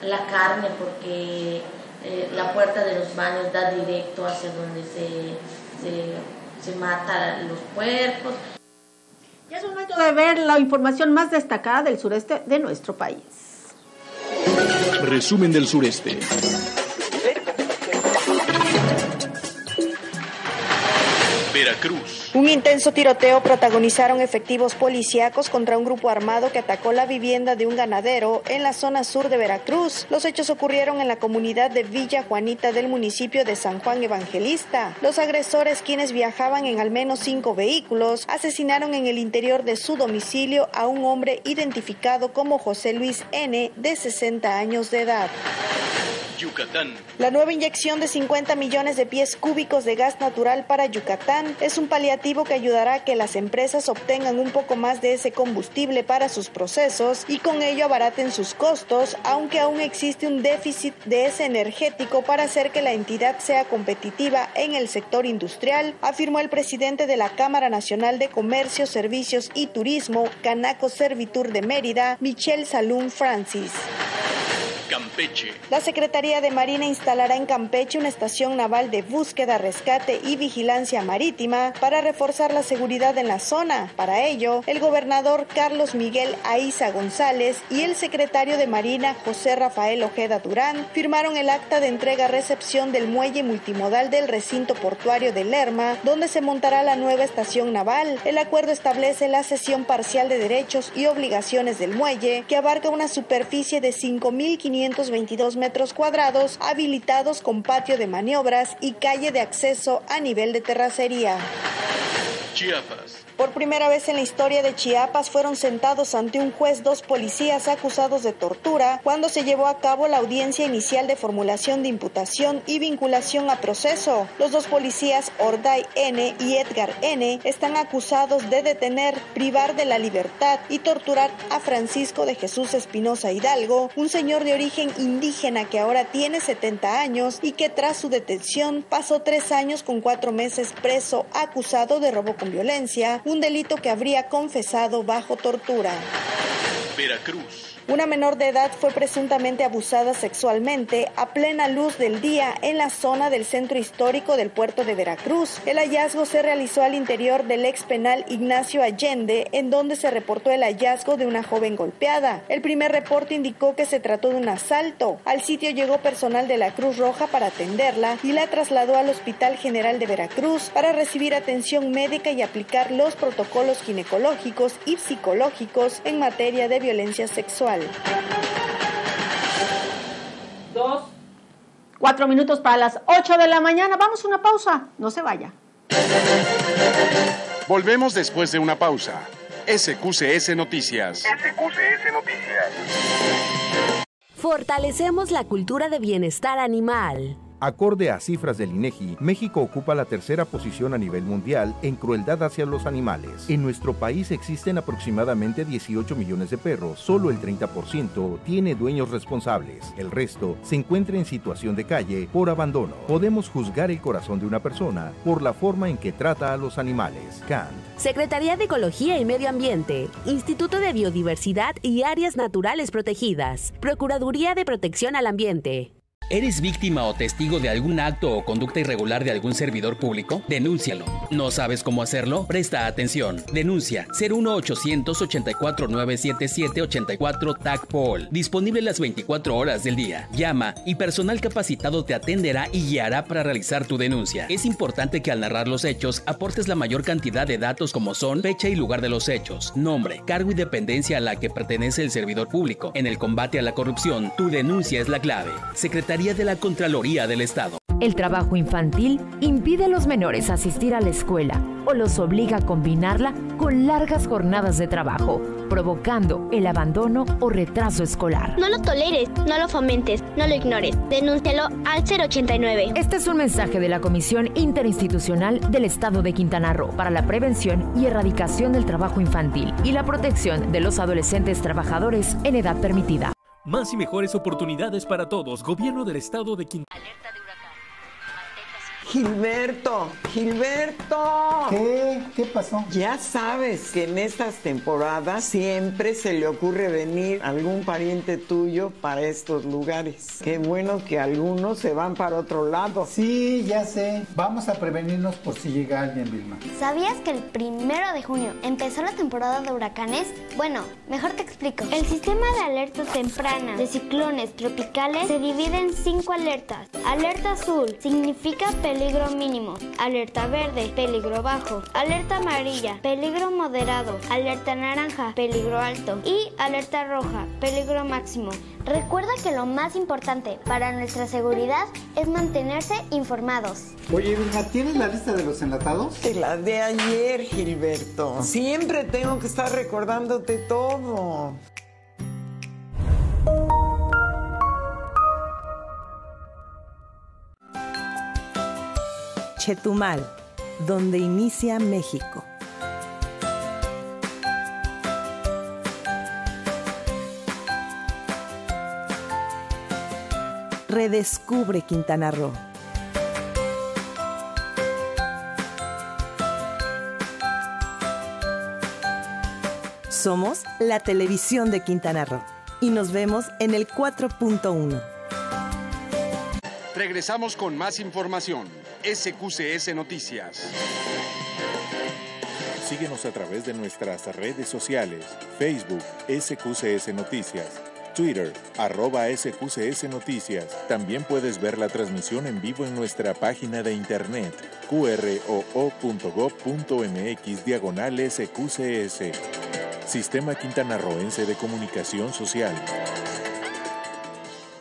la carne porque eh, la puerta de los baños da directo hacia donde se, se, se mata los cuerpos. Ya es momento de ver la información más destacada del sureste de nuestro país. Resumen del sureste. Un intenso tiroteo protagonizaron efectivos policíacos contra un grupo armado que atacó la vivienda de un ganadero en la zona sur de Veracruz. Los hechos ocurrieron en la comunidad de Villa Juanita del municipio de San Juan Evangelista. Los agresores, quienes viajaban en al menos cinco vehículos, asesinaron en el interior de su domicilio a un hombre identificado como José Luis N., de 60 años de edad. Yucatán. La nueva inyección de 50 millones de pies cúbicos de gas natural para Yucatán es un paliativo que ayudará a que las empresas obtengan un poco más de ese combustible para sus procesos y con ello abaraten sus costos, aunque aún existe un déficit de ese energético para hacer que la entidad sea competitiva en el sector industrial, afirmó el presidente de la Cámara Nacional de Comercio, Servicios y Turismo, Canaco Servitur de Mérida, Michelle Salum Francis. Campeche. La Secretaría de Marina instalará en Campeche una estación naval de búsqueda, rescate y vigilancia marítima para reforzar la seguridad en la zona. Para ello, el gobernador Carlos Miguel Aiza González y el secretario de Marina José Rafael Ojeda Durán firmaron el acta de entrega-recepción del muelle multimodal del recinto portuario de Lerma, donde se montará la nueva estación naval. El acuerdo establece la cesión parcial de derechos y obligaciones del muelle, que abarca una superficie de 5.500 522 metros cuadrados habilitados con patio de maniobras y calle de acceso a nivel de terracería. Chiapas. Por primera vez en la historia de Chiapas fueron sentados ante un juez dos policías acusados de tortura cuando se llevó a cabo la audiencia inicial de formulación de imputación y vinculación a proceso. Los dos policías Orday N y Edgar N están acusados de detener, privar de la libertad y torturar a Francisco de Jesús Espinosa Hidalgo, un señor de origen indígena que ahora tiene 70 años y que tras su detención pasó tres años con cuatro meses preso acusado de robo con violencia, un delito que habría confesado bajo tortura. Veracruz. Una menor de edad fue presuntamente abusada sexualmente a plena luz del día en la zona del centro histórico del puerto de Veracruz. El hallazgo se realizó al interior del ex penal Ignacio Allende, en donde se reportó el hallazgo de una joven golpeada. El primer reporte indicó que se trató de un asalto. Al sitio llegó personal de la Cruz Roja para atenderla y la trasladó al Hospital General de Veracruz para recibir atención médica y aplicar los protocolos ginecológicos y psicológicos en materia de violencia sexual. Dos. Cuatro minutos para las ocho de la mañana. Vamos a una pausa. No se vaya. Volvemos después de una pausa. SQCS Noticias. SQCS Noticias. Fortalecemos la cultura de bienestar animal. Acorde a cifras del INEGI, México ocupa la tercera posición a nivel mundial en crueldad hacia los animales. En nuestro país existen aproximadamente 18 millones de perros, solo el 30% tiene dueños responsables. El resto se encuentra en situación de calle por abandono. Podemos juzgar el corazón de una persona por la forma en que trata a los animales. Kant. Secretaría de Ecología y Medio Ambiente, Instituto de Biodiversidad y Áreas Naturales Protegidas, Procuraduría de Protección al Ambiente. ¿Eres víctima o testigo de algún acto o conducta irregular de algún servidor público? Denúncialo. ¿No sabes cómo hacerlo? Presta atención. Denuncia 01800 84 977 84 TACPOL. Disponible las 24 horas del día. Llama y personal capacitado te atenderá y guiará para realizar tu denuncia. Es importante que al narrar los hechos aportes la mayor cantidad de datos como son fecha y lugar de los hechos, nombre, cargo y dependencia a la que pertenece el servidor público. En el combate a la corrupción, tu denuncia es la clave. Secretaría de la Contraloría del Estado. El trabajo infantil impide a los menores asistir a la escuela o los obliga a combinarla con largas jornadas de trabajo, provocando el abandono o retraso escolar. No lo toleres, no lo fomentes, no lo ignores. Denúncialo al 089. Este es un mensaje de la Comisión Interinstitucional del Estado de Quintana Roo para la prevención y erradicación del trabajo infantil y la protección de los adolescentes trabajadores en edad permitida. Más y mejores oportunidades para todos. Gobierno del Estado de Quintana. Gilberto, Gilberto. ¿Qué? ¿Qué pasó? Ya sabes que en estas temporadas siempre se le ocurre venir algún pariente tuyo para estos lugares. Qué bueno que algunos se van para otro lado. Sí, ya sé. Vamos a prevenirnos por si llega alguien, Vilma. ¿Sabías que el primero de junio empezó la temporada de huracanes? Bueno, mejor te explico. El sistema de alertas tempranas de ciclones tropicales se divide en cinco alertas. Alerta azul significa peligro peligro mínimo, alerta verde, peligro bajo, alerta amarilla, peligro moderado, alerta naranja, peligro alto y alerta roja, peligro máximo. Recuerda que lo más importante para nuestra seguridad es mantenerse informados. Oye, Vilma, ¿tienes la lista de los enlatados? Te la de ayer, Gilberto. Siempre tengo que estar recordándote todo. Chetumal, donde inicia México. Redescubre Quintana Roo. Somos la televisión de Quintana Roo y nos vemos en el 4.1. Regresamos con más información. SQCS Noticias. Síguenos a través de nuestras redes sociales, Facebook SQCS Noticias, Twitter arroba SQCS Noticias. También puedes ver la transmisión en vivo en nuestra página de internet qroo.gov.mx diagonal SQCS. Sistema Quintanarroense de Comunicación Social.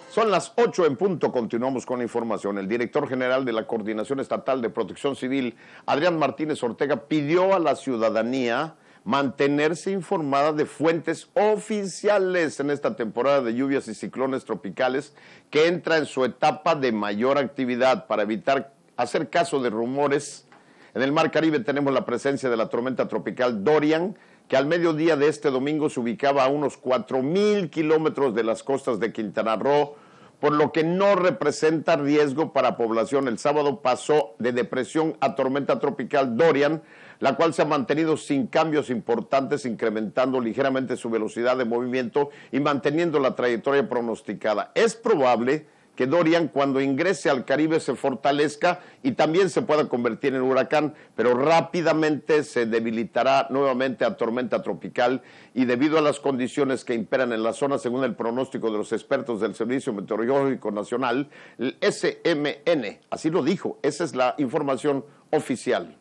Son las 8 en punto, continuamos con la información. El director general de la Coordinación Estatal de Protección Civil, Adrián Martínez Ortega, pidió a la ciudadanía mantenerse informada de fuentes oficiales en esta temporada de lluvias y ciclones tropicales que entra en su etapa de mayor actividad para evitar hacer caso de rumores. En el Mar Caribe tenemos la presencia de la tormenta tropical Dorian, que al mediodía de este domingo se ubicaba a unos 4 mil kilómetros de las costas de Quintana Roo, por lo que no representa riesgo para población. El sábado pasó de depresión a tormenta tropical Dorian, la cual se ha mantenido sin cambios importantes, incrementando ligeramente su velocidad de movimiento y manteniendo la trayectoria pronosticada. Es probable que Dorian cuando ingrese al Caribe se fortalezca y también se pueda convertir en huracán, pero rápidamente se debilitará nuevamente a tormenta tropical y debido a las condiciones que imperan en la zona, según el pronóstico de los expertos del Servicio Meteorológico Nacional, el SMN, así lo dijo, esa es la información oficial.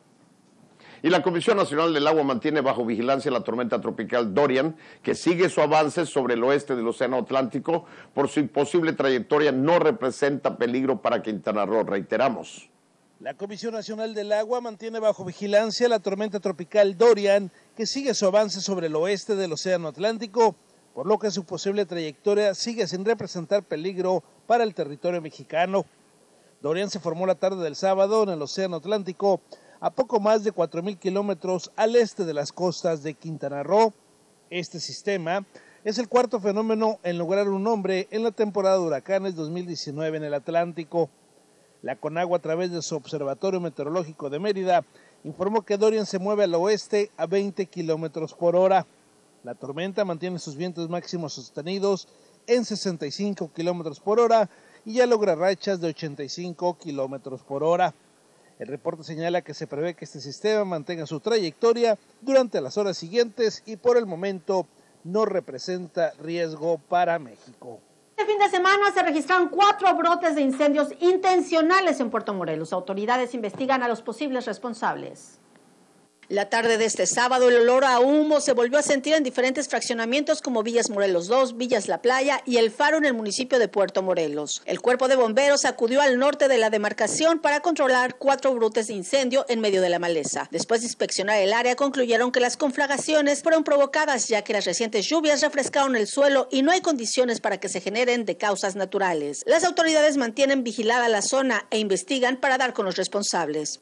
Y la Comisión Nacional del Agua mantiene bajo vigilancia la tormenta tropical Dorian, que sigue su avance sobre el oeste del Océano Atlántico. Por su imposible trayectoria no representa peligro para Quintana Roo, reiteramos. La Comisión Nacional del Agua mantiene bajo vigilancia la tormenta tropical Dorian, que sigue su avance sobre el oeste del Océano Atlántico, por lo que su posible trayectoria sigue sin representar peligro para el territorio mexicano. Dorian se formó la tarde del sábado en el Océano Atlántico a poco más de 4.000 kilómetros al este de las costas de Quintana Roo. Este sistema es el cuarto fenómeno en lograr un nombre en la temporada de huracanes 2019 en el Atlántico. La Conagua, a través de su Observatorio Meteorológico de Mérida, informó que Dorian se mueve al oeste a 20 kilómetros por hora. La tormenta mantiene sus vientos máximos sostenidos en 65 kilómetros por hora y ya logra rachas de 85 kilómetros por hora. El reporte señala que se prevé que este sistema mantenga su trayectoria durante las horas siguientes y por el momento no representa riesgo para México. Este fin de semana se registraron cuatro brotes de incendios intencionales en Puerto Morelos. Autoridades investigan a los posibles responsables. La tarde de este sábado, el olor a humo se volvió a sentir en diferentes fraccionamientos como Villas Morelos 2, Villas La Playa y El Faro en el municipio de Puerto Morelos. El cuerpo de bomberos acudió al norte de la demarcación para controlar cuatro brotes de incendio en medio de la maleza. Después de inspeccionar el área, concluyeron que las conflagraciones fueron provocadas ya que las recientes lluvias refrescaron el suelo y no hay condiciones para que se generen de causas naturales. Las autoridades mantienen vigilada la zona e investigan para dar con los responsables.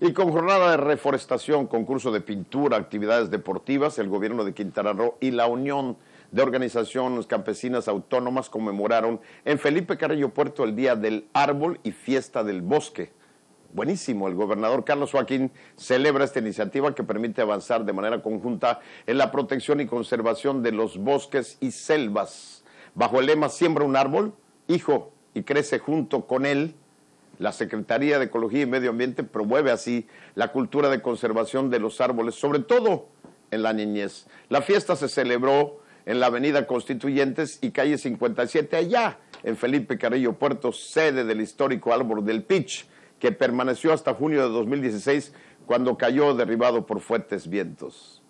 Y con jornada de reforestación, concurso de pintura, actividades deportivas, el gobierno de Quintana Roo y la Unión de Organizaciones Campesinas Autónomas conmemoraron en Felipe Carrillo Puerto el Día del Árbol y Fiesta del Bosque. Buenísimo, el gobernador Carlos Joaquín celebra esta iniciativa que permite avanzar de manera conjunta en la protección y conservación de los bosques y selvas. Bajo el lema Siembra un árbol, hijo, y crece junto con él, la Secretaría de Ecología y Medio Ambiente promueve así la cultura de conservación de los árboles, sobre todo en la niñez. La fiesta se celebró en la Avenida Constituyentes y calle 57, allá en Felipe Carrillo Puerto, sede del histórico árbol del Pitch, que permaneció hasta junio de 2016 cuando cayó derribado por fuertes vientos.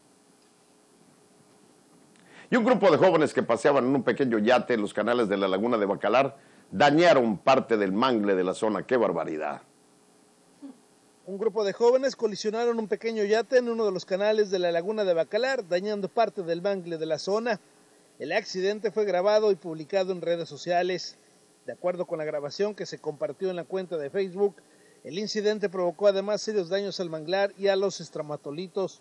Y un grupo de jóvenes que paseaban en un pequeño yate en los canales de la laguna de Bacalar dañaron parte del mangle de la zona. ¡Qué barbaridad! Un grupo de jóvenes colisionaron un pequeño yate en uno de los canales de la laguna de Bacalar, dañando parte del mangle de la zona. El accidente fue grabado y publicado en redes sociales. De acuerdo con la grabación que se compartió en la cuenta de Facebook, El incidente provocó además serios daños al manglar y a los estramatolitos.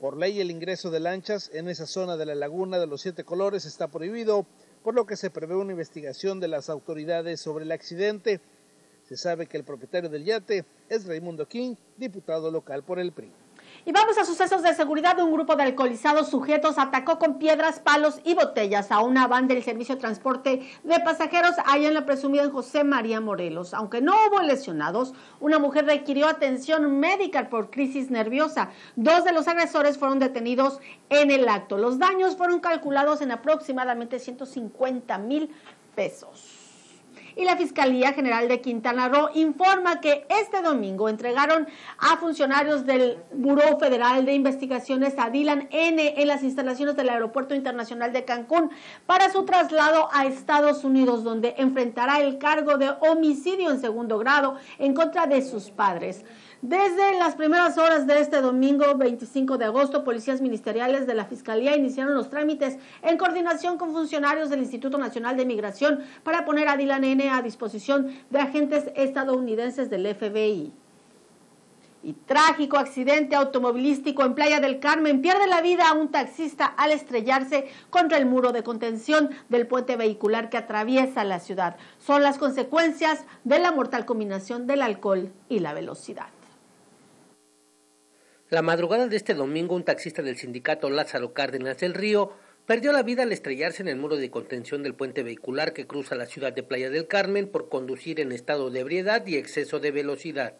Por ley, el ingreso de lanchas en esa zona de la laguna de los siete colores está prohibido, por lo que se prevé una investigación de las autoridades sobre el accidente. Se sabe que el propietario del yate es Raimundo King, diputado local por el PRI. Y vamos a sucesos de seguridad. Un grupo de alcoholizados sujetos atacó con piedras, palos y botellas a una van del servicio de transporte de pasajeros allá en la presumida José María Morelos. Aunque no hubo lesionados, una mujer requirió atención médica por crisis nerviosa. Dos de los agresores fueron detenidos en el acto. Los daños fueron calculados en aproximadamente 150 mil pesos y la Fiscalía General de Quintana Roo informa que este domingo entregaron a funcionarios del Buró Federal de Investigaciones a Dylan N en las instalaciones del Aeropuerto Internacional de Cancún para su traslado a Estados Unidos, donde enfrentará el cargo de homicidio en segundo grado en contra de sus padres. Desde las primeras horas de este domingo 25 de agosto, policías ministeriales de la Fiscalía iniciaron los trámites en coordinación con funcionarios del Instituto Nacional de Migración para poner a Dylan N a disposición de agentes estadounidenses del FBI. Y trágico accidente automovilístico en Playa del Carmen pierde la vida a un taxista al estrellarse contra el muro de contención del puente vehicular que atraviesa la ciudad. Son las consecuencias de la mortal combinación del alcohol y la velocidad. La madrugada de este domingo, un taxista del sindicato Lázaro Cárdenas del Río perdió la vida al estrellarse en el muro de contención del puente vehicular que cruza la ciudad de Playa del Carmen por conducir en estado de ebriedad y exceso de velocidad.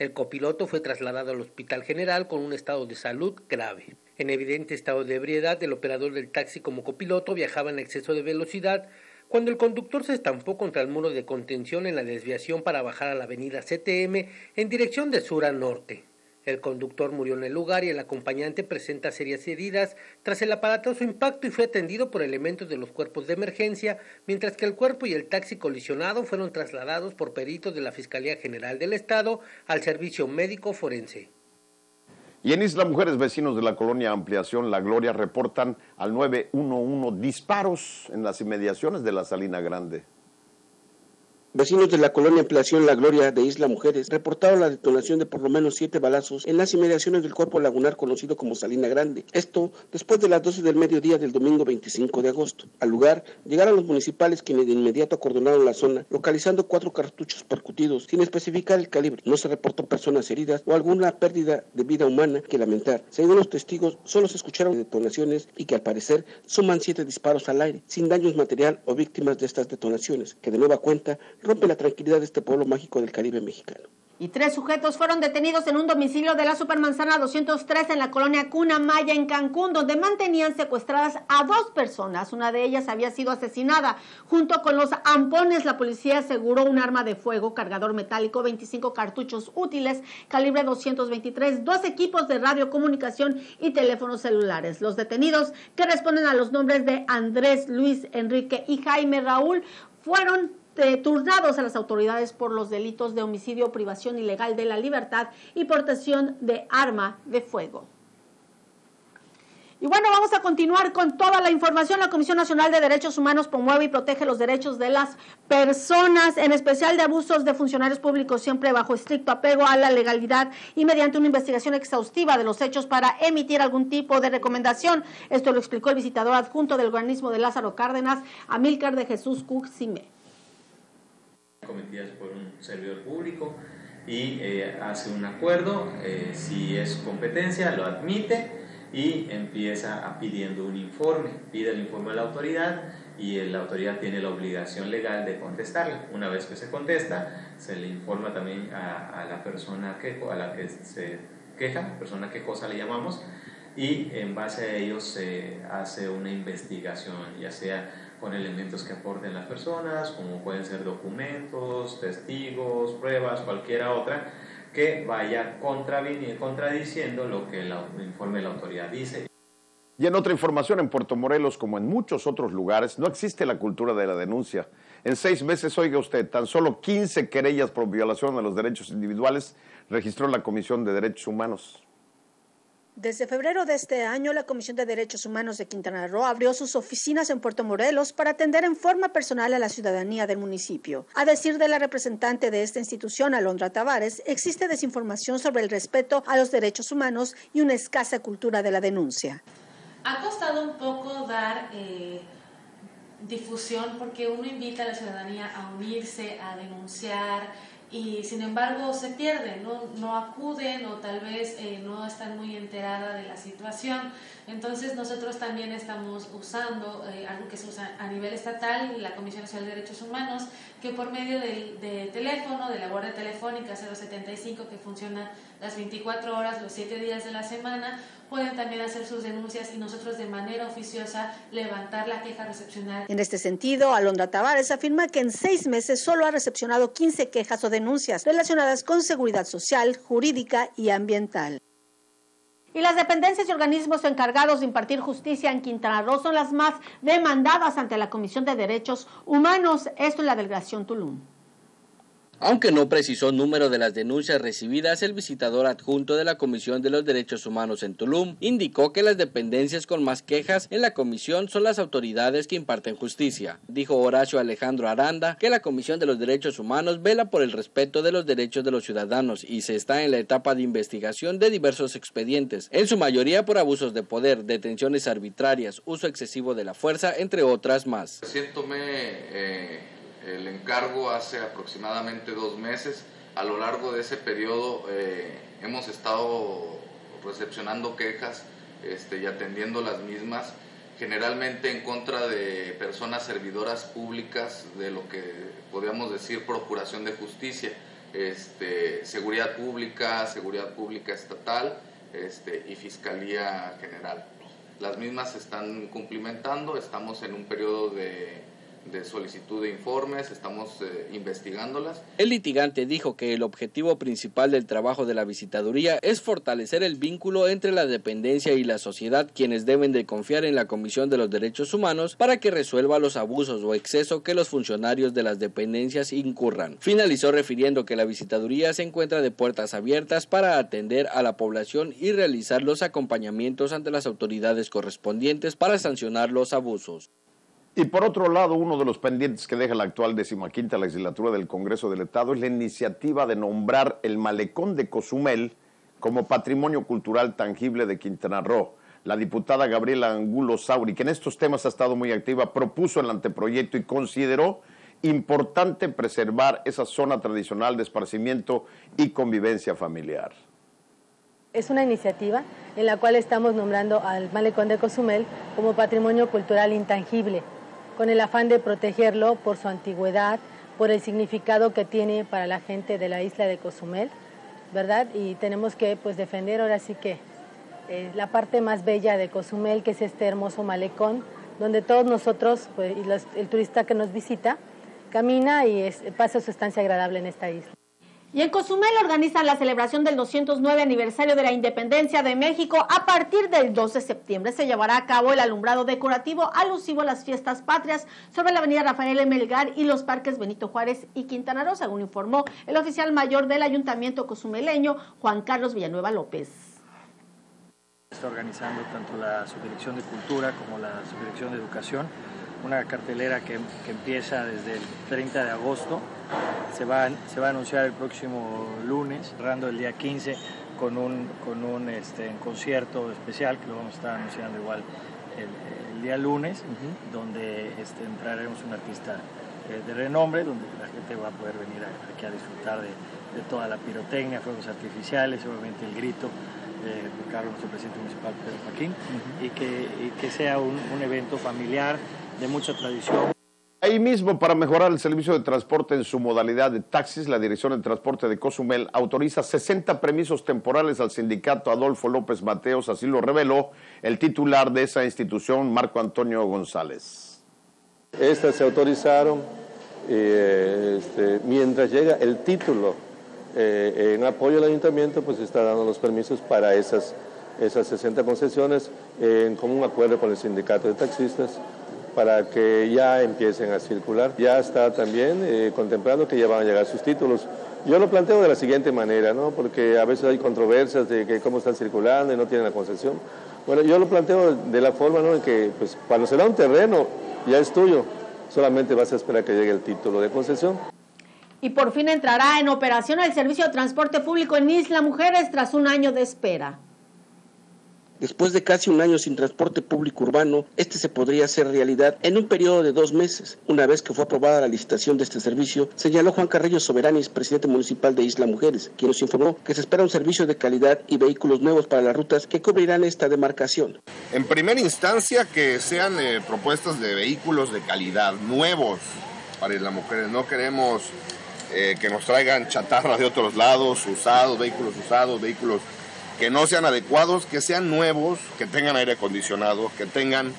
El copiloto fue trasladado al Hospital General con un estado de salud grave. En evidente estado de ebriedad, el operador del taxi como copiloto viajaba en exceso de velocidad cuando el conductor se estampó contra el muro de contención en la desviación para bajar a la avenida CTM en dirección de sur a norte. El conductor murió en el lugar y el acompañante presenta serias heridas tras el aparatoso impacto y fue atendido por elementos de los cuerpos de emergencia, mientras que el cuerpo y el taxi colisionado fueron trasladados por peritos de la Fiscalía General del Estado al Servicio Médico Forense. Y en Isla Mujeres, vecinos de la colonia Ampliación La Gloria reportan al 911 disparos en las inmediaciones de la Salina Grande. Vecinos de la colonia Ampliación La Gloria de Isla Mujeres reportaron la detonación de por lo menos siete balazos en las inmediaciones del cuerpo lagunar conocido como Salina Grande. Esto después de las 12 del mediodía del domingo 25 de agosto. Al lugar llegaron los municipales quienes de inmediato acordonaron la zona, localizando cuatro cartuchos percutidos sin especificar el calibre. No se reportó personas heridas o alguna pérdida de vida humana que lamentar. Según los testigos, solo se escucharon detonaciones y que al parecer suman siete disparos al aire, sin daños material o víctimas de estas detonaciones, que de nueva cuenta rompe la tranquilidad de este pueblo mágico del Caribe mexicano y tres sujetos fueron detenidos en un domicilio de la Supermanzana 203 en la colonia Cuna Maya en Cancún, donde mantenían secuestradas a dos personas. Una de ellas había sido asesinada. Junto con los ampones, la policía aseguró un arma de fuego, cargador metálico, 25 cartuchos útiles, calibre 223, dos equipos de radiocomunicación y teléfonos celulares. Los detenidos, que responden a los nombres de Andrés, Luis, Enrique y Jaime Raúl, fueron turnados a las autoridades por los delitos de homicidio, privación ilegal de la libertad y portación de arma de fuego. Y bueno, vamos a continuar con toda la información. La Comisión Nacional de Derechos Humanos promueve y protege los derechos de las personas, en especial de abusos de funcionarios públicos, siempre bajo estricto apego a la legalidad y mediante una investigación exhaustiva de los hechos para emitir algún tipo de recomendación. Esto lo explicó el visitador adjunto del organismo de Lázaro Cárdenas, Amílcar de Jesús Cuxime cometidas por un servidor público y eh, hace un acuerdo, eh, si es competencia, lo admite y empieza pidiendo un informe, pide el informe a la autoridad y la autoridad tiene la obligación legal de contestarle. Una vez que se contesta, se le informa también a, a la persona que, a la que se queja, persona quejosa le llamamos, y en base a ello se hace una investigación, ya sea con elementos que aporten las personas, como pueden ser documentos, testigos, pruebas, cualquiera otra, que vaya contradiciendo lo que el informe de la autoridad dice. Y en otra información, en Puerto Morelos, como en muchos otros lugares, no existe la cultura de la denuncia. En seis meses, oiga usted, tan solo 15 querellas por violación de los derechos individuales registró la Comisión de Derechos Humanos. Desde febrero de este año, la Comisión de Derechos Humanos de Quintana Roo abrió sus oficinas en Puerto Morelos para atender en forma personal a la ciudadanía del municipio. A decir de la representante de esta institución, Alondra Tavares, existe desinformación sobre el respeto a los derechos humanos y una escasa cultura de la denuncia. Ha costado un poco dar eh, difusión porque uno invita a la ciudadanía a unirse, a denunciar, y sin embargo se pierden, no, no acuden o tal vez eh, no están muy enteradas de la situación. Entonces nosotros también estamos usando eh, algo que se usa a nivel estatal, la Comisión Nacional de Derechos Humanos, que por medio del de teléfono, de la guardia telefónica 075 que funciona las 24 horas, los 7 días de la semana, pueden también hacer sus denuncias y nosotros de manera oficiosa levantar la queja recepcional. En este sentido, Alondra Tavares afirma que en seis meses solo ha recepcionado 15 quejas o denuncias relacionadas con seguridad social, jurídica y ambiental. Y las dependencias y organismos encargados de impartir justicia en Quintana Roo son las más demandadas ante la Comisión de Derechos Humanos, esto en la delegación Tulum. Aunque no precisó número de las denuncias recibidas, el visitador adjunto de la Comisión de los Derechos Humanos en Tulum indicó que las dependencias con más quejas en la comisión son las autoridades que imparten justicia. Dijo Horacio Alejandro Aranda que la Comisión de los Derechos Humanos vela por el respeto de los derechos de los ciudadanos y se está en la etapa de investigación de diversos expedientes, en su mayoría por abusos de poder, detenciones arbitrarias, uso excesivo de la fuerza, entre otras más. Siéntome, eh el encargo hace aproximadamente dos meses. A lo largo de ese periodo eh, hemos estado recepcionando quejas este, y atendiendo las mismas, generalmente en contra de personas servidoras públicas de lo que podríamos decir procuración de justicia, este, seguridad pública, seguridad pública estatal este, y fiscalía general. Las mismas se están cumplimentando, estamos en un periodo de de solicitud de informes, estamos eh, investigándolas. El litigante dijo que el objetivo principal del trabajo de la visitaduría es fortalecer el vínculo entre la dependencia y la sociedad, quienes deben de confiar en la Comisión de los Derechos Humanos para que resuelva los abusos o exceso que los funcionarios de las dependencias incurran. Finalizó refiriendo que la visitaduría se encuentra de puertas abiertas para atender a la población y realizar los acompañamientos ante las autoridades correspondientes para sancionar los abusos. Y por otro lado, uno de los pendientes que deja la actual decimaquinta legislatura del Congreso del Estado es la iniciativa de nombrar el malecón de Cozumel como patrimonio cultural tangible de Quintana Roo. La diputada Gabriela Angulo Sauri, que en estos temas ha estado muy activa, propuso el anteproyecto y consideró importante preservar esa zona tradicional de esparcimiento y convivencia familiar. Es una iniciativa en la cual estamos nombrando al malecón de Cozumel como patrimonio cultural intangible con el afán de protegerlo por su antigüedad, por el significado que tiene para la gente de la isla de Cozumel, ¿verdad? Y tenemos que pues defender ahora sí que eh, la parte más bella de Cozumel, que es este hermoso malecón, donde todos nosotros, pues, y el turista que nos visita, camina y pasa su estancia agradable en esta isla. Y en Cozumel organizan la celebración del 209 aniversario de la independencia de México. A partir del 2 de septiembre se llevará a cabo el alumbrado decorativo alusivo a las fiestas patrias sobre la avenida Rafael. Melgar y los parques Benito Juárez y Quintana Roo, según informó el oficial mayor del ayuntamiento cozumeleño, Juan Carlos Villanueva López. Está organizando tanto la Subdirección de Cultura como la Subdirección de Educación una cartelera que, empieza desde el 30 de agosto. Se va, se va a anunciar el próximo lunes, cerrando el día 15 con un, con un este, concierto especial que lo vamos a estar anunciando igual el, día lunes, donde este, entraremos un artista eh, de renombre, donde la gente va a poder venir aquí a disfrutar de, toda la pirotecnia, fuegos artificiales, obviamente el grito de Carlos, nuestro presidente municipal Pedro Joaquín, y, que, que sea un, un evento familiar de mucha tradición. Ahí mismo, para mejorar el servicio de transporte en su modalidad de taxis, la Dirección de Transporte de Cozumel autoriza 60 permisos temporales al sindicato Adolfo López Mateos, así lo reveló el titular de esa institución, Marco Antonio González. Estas se autorizaron eh, este, mientras llega el título eh, en apoyo al ayuntamiento, pues está dando los permisos para esas, esas 60 concesiones en común acuerdo con el sindicato de taxistas para que ya empiecen a circular. Ya está también eh, contemplado que ya van a llegar sus títulos. Yo lo planteo de la siguiente manera, ¿no? porque a veces hay controversias de que cómo están circulando y no tienen la concesión. Bueno, yo lo planteo de la forma ¿no? en que pues, cuando se da un terreno ya es tuyo, solamente vas a esperar que llegue el título de concesión. Y por fin entrará en operación el servicio de transporte público en Isla Mujeres tras un año de espera. Después de casi un año sin transporte público urbano, este se podría hacer realidad en un periodo de dos meses. Una vez que fue aprobada la licitación de este servicio, señaló Juan Carrillo Soberanis, presidente municipal de Isla Mujeres, quien nos informó que se espera un servicio de calidad y vehículos nuevos para las rutas que cubrirán esta demarcación. En primera instancia, que sean eh, propuestas de vehículos de calidad nuevos para Isla Mujeres. No queremos eh, que nos traigan chatarra de otros lados, usados, vehículos usados, vehículos que no sean adecuados, que sean nuevos, que tengan aire acondicionado, que tengan,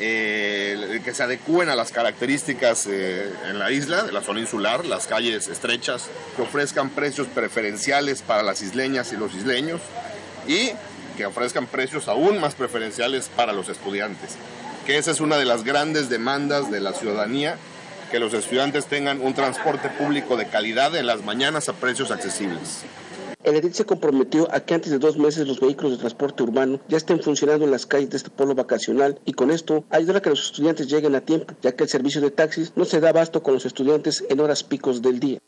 eh, que se adecúen a las características eh, en la isla, de la zona insular, las calles estrechas, que ofrezcan precios preferenciales para las isleñas y los isleños y que ofrezcan precios aún más preferenciales para los estudiantes, que esa es una de las grandes demandas de la ciudadanía, que los estudiantes tengan un transporte público de calidad en las mañanas a precios accesibles. El edil se comprometió a que antes de dos meses los vehículos de transporte urbano ya estén funcionando en las calles de este pueblo vacacional y con esto ayudar a que los estudiantes lleguen a tiempo, ya que el servicio de taxis no se da abasto con los estudiantes en horas picos del día.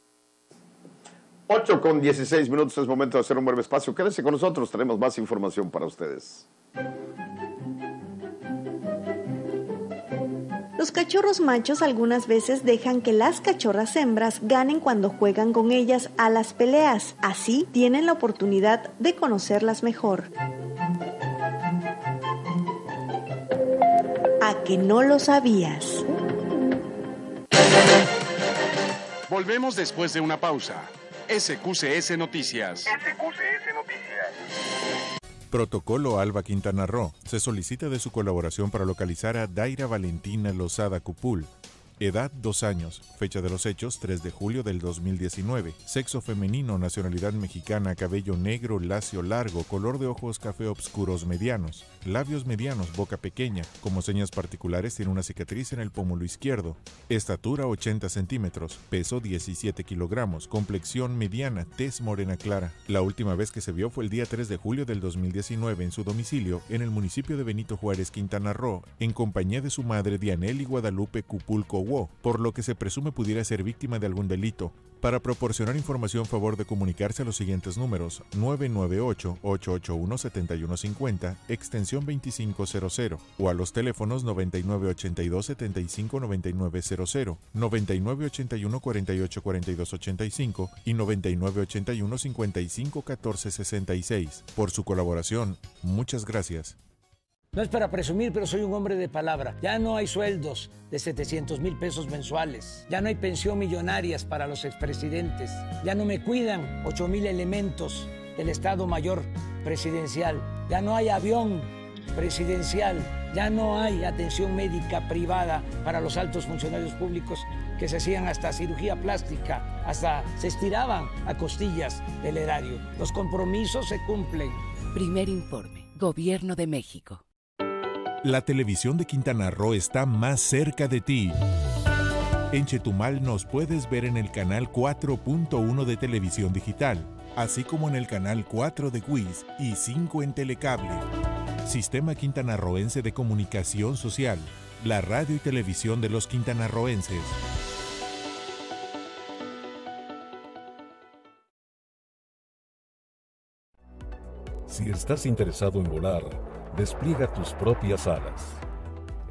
8 con 16 minutos es momento de hacer un breve espacio. Quédense con nosotros, tenemos más información para ustedes. Los cachorros machos algunas veces dejan que las cachorras hembras ganen cuando juegan con ellas a las peleas. Así tienen la oportunidad de conocerlas mejor. A que no lo sabías. Volvemos después de una pausa. SQCS Noticias. SQCS Noticias. Protocolo Alba Quintana Roo. Se solicita de su colaboración para localizar a Daira Valentina Lozada Cupul, Edad 2 años. Fecha de los hechos 3 de julio del 2019. Sexo femenino, nacionalidad mexicana, cabello negro, lacio largo, color de ojos café oscuros medianos. Labios medianos, boca pequeña. Como señas particulares tiene una cicatriz en el pómulo izquierdo. Estatura 80 centímetros. Peso 17 kilogramos. Complexión mediana, tez morena clara. La última vez que se vio fue el día 3 de julio del 2019 en su domicilio en el municipio de Benito Juárez, Quintana Roo, en compañía de su madre Dianelli Guadalupe Cupulco por lo que se presume pudiera ser víctima de algún delito. Para proporcionar información, favor de comunicarse a los siguientes números: 998-881-7150, extensión 2500, o a los teléfonos 9982-759900, 9981-484285 y 9981-551466. Por su colaboración, muchas gracias. No es para presumir, pero soy un hombre de palabra. Ya no hay sueldos de 700 mil pesos mensuales. Ya no hay pensión millonarias para los expresidentes. Ya no me cuidan 8 mil elementos del Estado Mayor Presidencial. Ya no hay avión presidencial. Ya no hay atención médica privada para los altos funcionarios públicos que se hacían hasta cirugía plástica, hasta se estiraban a costillas del erario. Los compromisos se cumplen. Primer informe. Gobierno de México. La televisión de Quintana Roo está más cerca de ti. En Chetumal nos puedes ver en el canal 4.1 de televisión digital, así como en el canal 4 de Quiz y 5 en Telecable. Sistema Quintanarroense de Comunicación Social, la radio y televisión de los quintanarroenses. Si estás interesado en volar, Despliega tus propias alas.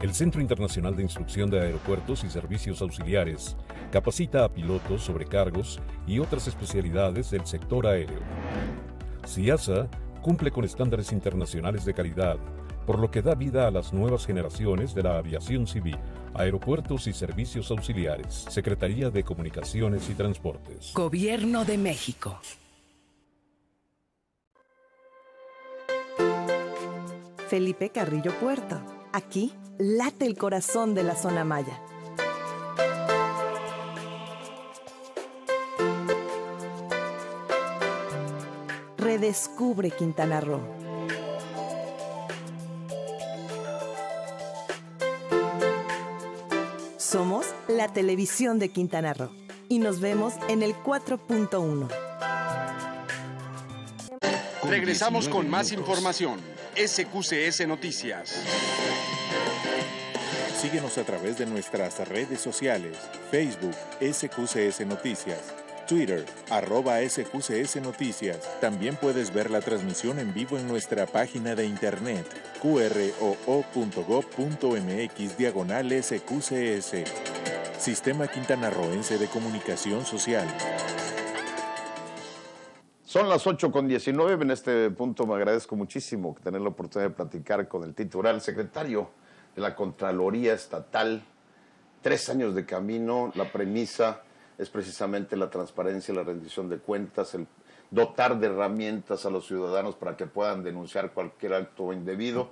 El Centro Internacional de Instrucción de Aeropuertos y Servicios Auxiliares capacita a pilotos, sobrecargos y otras especialidades del sector aéreo. CIASA cumple con estándares internacionales de calidad, por lo que da vida a las nuevas generaciones de la aviación civil, aeropuertos y servicios auxiliares, Secretaría de Comunicaciones y Transportes. Gobierno de México. Felipe Carrillo Puerto. Aquí late el corazón de la zona maya. Redescubre Quintana Roo. Somos la televisión de Quintana Roo y nos vemos en el 4.1. Regresamos con más información. SQCS Noticias. Síguenos a través de nuestras redes sociales, Facebook SQCS Noticias, Twitter arroba SQCS Noticias. También puedes ver la transmisión en vivo en nuestra página de internet qroo.gov.mx diagonal SQCS. Sistema Quintanarroense de Comunicación Social. Son las 8 con 19. En este punto me agradezco muchísimo tener la oportunidad de platicar con el titular, el secretario de la Contraloría Estatal. Tres años de camino. La premisa es precisamente la transparencia, la rendición de cuentas, el dotar de herramientas a los ciudadanos para que puedan denunciar cualquier acto indebido.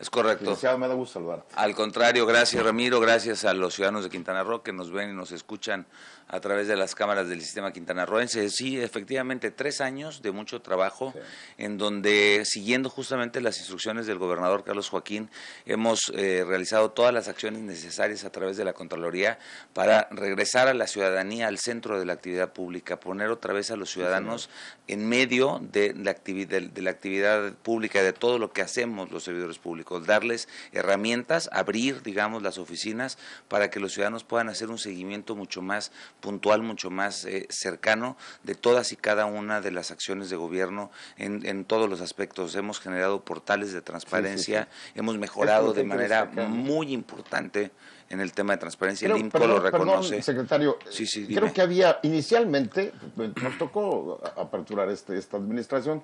Es correcto. Licenciado, me da gusto saludarte. Al contrario, gracias Ramiro, gracias a los ciudadanos de Quintana Roo que nos ven y nos escuchan a través de las cámaras del sistema quintanarroense. Sí, efectivamente, tres años de mucho trabajo en donde, siguiendo justamente las instrucciones del gobernador Carlos Joaquín, hemos eh, realizado todas las acciones necesarias a través de la Contraloría para regresar a la ciudadanía al centro de la actividad pública, poner otra vez a los ciudadanos en medio de la, actividad, de la actividad pública, de todo lo que hacemos los servidores públicos, darles herramientas, abrir, digamos, las oficinas para que los ciudadanos puedan hacer un seguimiento mucho más puntual, mucho más eh, cercano de todas y cada una de las acciones de gobierno en, en todos los aspectos. Hemos generado portales de transparencia, hemos mejorado de manera muy importante en el tema de transparencia. el INCO lo reconoce. Perdón, secretario, sí, sí, creo que había inicialmente, nos tocó aperturar este, esta administración,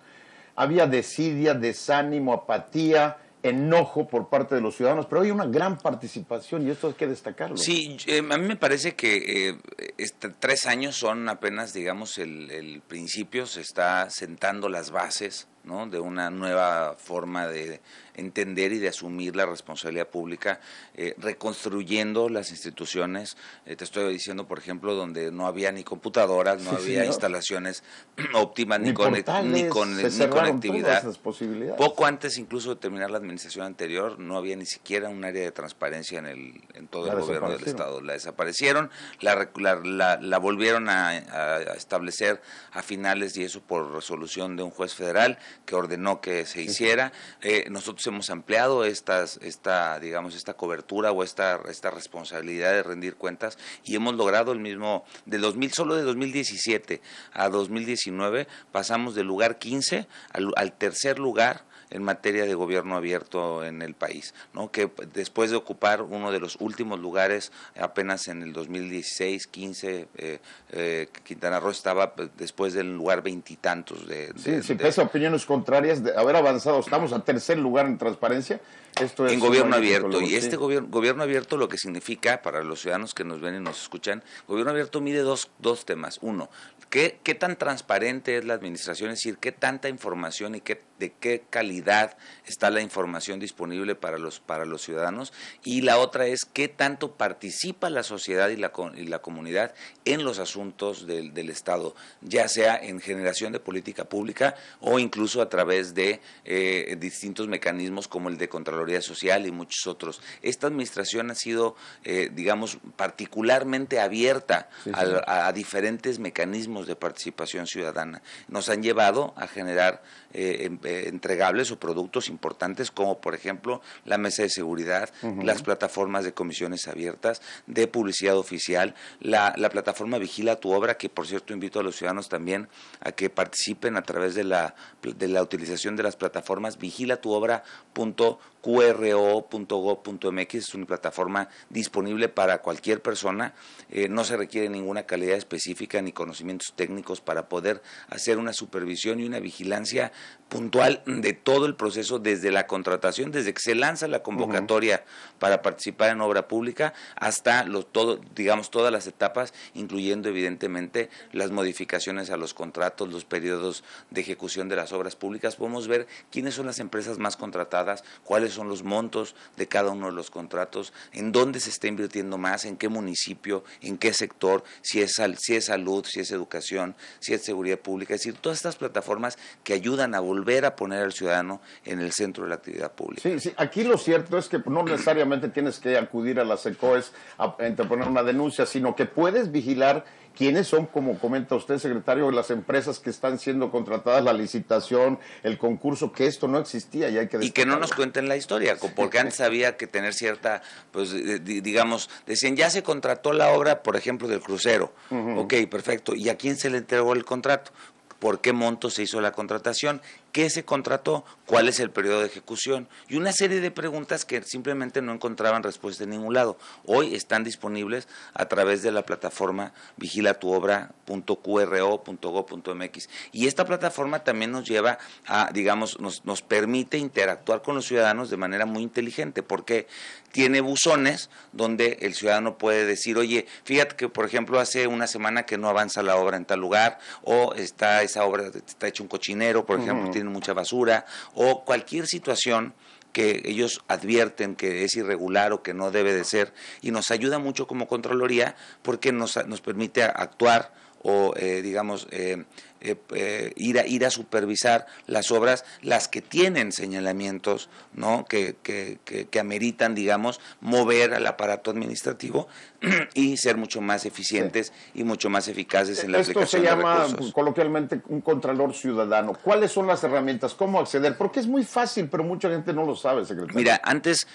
había desidia, desánimo, apatía, enojo por parte de los ciudadanos, pero hay una gran participación y esto hay que destacarlo. Sí, eh, a mí me parece que eh, este, tres años son apenas, digamos, el, el principio, se está sentando las bases ¿no? de una nueva forma de entender y de asumir la responsabilidad pública, eh, reconstruyendo las instituciones. Eh, te estoy diciendo, por ejemplo, donde no había ni computadoras, no Sí, había señor. instalaciones <clears throat> óptimas, ni, Ni portales, ni, con- conectividad. Poco antes incluso de terminar la administración anterior, no había ni siquiera un área de transparencia en, el, en todo La el gobierno del. Estado. La desaparecieron, la, la, la- volvieron a establecer a finales y eso por resolución de un juez federal que ordenó que se hiciera. Eh, nosotros hemos ampliado estas, esta, digamos, esta cobertura o esta, esta responsabilidad de rendir cuentas y hemos logrado el mismo, de 2000, solo de 2017 a 2019 pasamos del lugar 15 al, al tercer lugar en materia de gobierno abierto en el país, ¿no? que después de ocupar uno de los últimos lugares apenas en el 2016, 15, eh, eh, Quintana Roo estaba pues, después del lugar veintitantos de, Sí, de- si de- pese a opiniones contrarias, de haber avanzado, estamos a tercer lugar en transparencia. Esto es en gobierno abierto. Y sí. este gobierno, gobierno abierto lo que significa para los ciudadanos que nos ven y nos escuchan, gobierno abierto mide dos, dos temas. Uno, ¿qué, qué tan transparente es la administración? Es decir, qué tanta información y qué, de qué calidad está la información disponible para los, para los ciudadanos. Y la otra es qué tanto participa la sociedad y la, y la comunidad en los asuntos del, del Estado, ya sea en generación de política pública o incluso a través de eh, distintos mecanismos como el de Contraloría Social y muchos otros. Esta administración ha sido, eh, digamos, particularmente abierta Sí, a diferentes mecanismos de participación ciudadana. Nos han llevado a generar eh, eh, entregables o productos importantes como, por ejemplo, la mesa de seguridad, las plataformas de comisiones abiertas, de publicidad oficial, la, la plataforma Vigila tu obra, que por cierto invito a los ciudadanos también a que participen a través de la, de la utilización de las plataformas vigilatuobra.qro.gov.mx, es una plataforma disponible para cualquier persona, eh, no se requiere ninguna calidad específica ni conocimientos técnicos para poder hacer una supervisión y una vigilancia puntual de todo el proceso desde la contratación, desde que se lanza la convocatoria para participar en obra pública hasta los todo, digamos todas las etapas, incluyendo evidentemente las modificaciones a los contratos, los periodos de ejecución de las obras públicas. Podemos ver quiénes son las empresas más contratadas, cuáles son los montos de cada uno de los contratos, en dónde se está invirtiendo más, en qué municipio, en qué sector, si es, sal- si es salud, si es educación, si es seguridad pública, es decir, todas estas plataformas que ayudan a volver a poner al ciudadano en el centro de la actividad pública. Sí, sí, aquí lo cierto es que no necesariamente tienes que acudir a las ECOES a interponer una denuncia, sino que puedes vigilar quiénes son, como comenta usted, secretario, las empresas que están siendo contratadas, la licitación, el concurso, que esto no existía y hay que Y que no nos cuenten la historia, porque antes había que tener cierta, pues digamos, decían, ya se contrató la obra, por ejemplo, del crucero. Ok, perfecto. ¿Y a quién se le entregó el contrato? por qué monto se hizo la contratación, qué se contrató, cuál es el periodo de ejecución y una serie de preguntas que simplemente no encontraban respuesta en ningún lado. Hoy están disponibles a través de la plataforma vigilatuobra.qro.go.mx y esta plataforma también nos lleva a, digamos, nos, nos permite interactuar con los ciudadanos de manera muy inteligente porque tiene buzones donde el ciudadano puede decir, oye, fíjate que por ejemplo hace una semana que no avanza la obra en tal lugar o está esa obra está hecho un cochinero, por ejemplo, tiene mucha basura, o cualquier situación que ellos advierten que es irregular o que no debe de ser, y nos ayuda mucho como Contraloría porque nos, nos permite actuar o, eh, digamos, eh, eh, eh, ir, a, ir a supervisar las obras, las que tienen señalamientos, ¿no? Que, que, que, ameritan, digamos, mover al aparato administrativo <clears throat> y ser mucho más eficientes y mucho más eficaces en la Esto aplicación se llama coloquialmente un contralor ciudadano. ¿Cuáles son las herramientas? ¿Cómo acceder? Porque es muy fácil, pero mucha gente no lo sabe, secretario. Mira, antes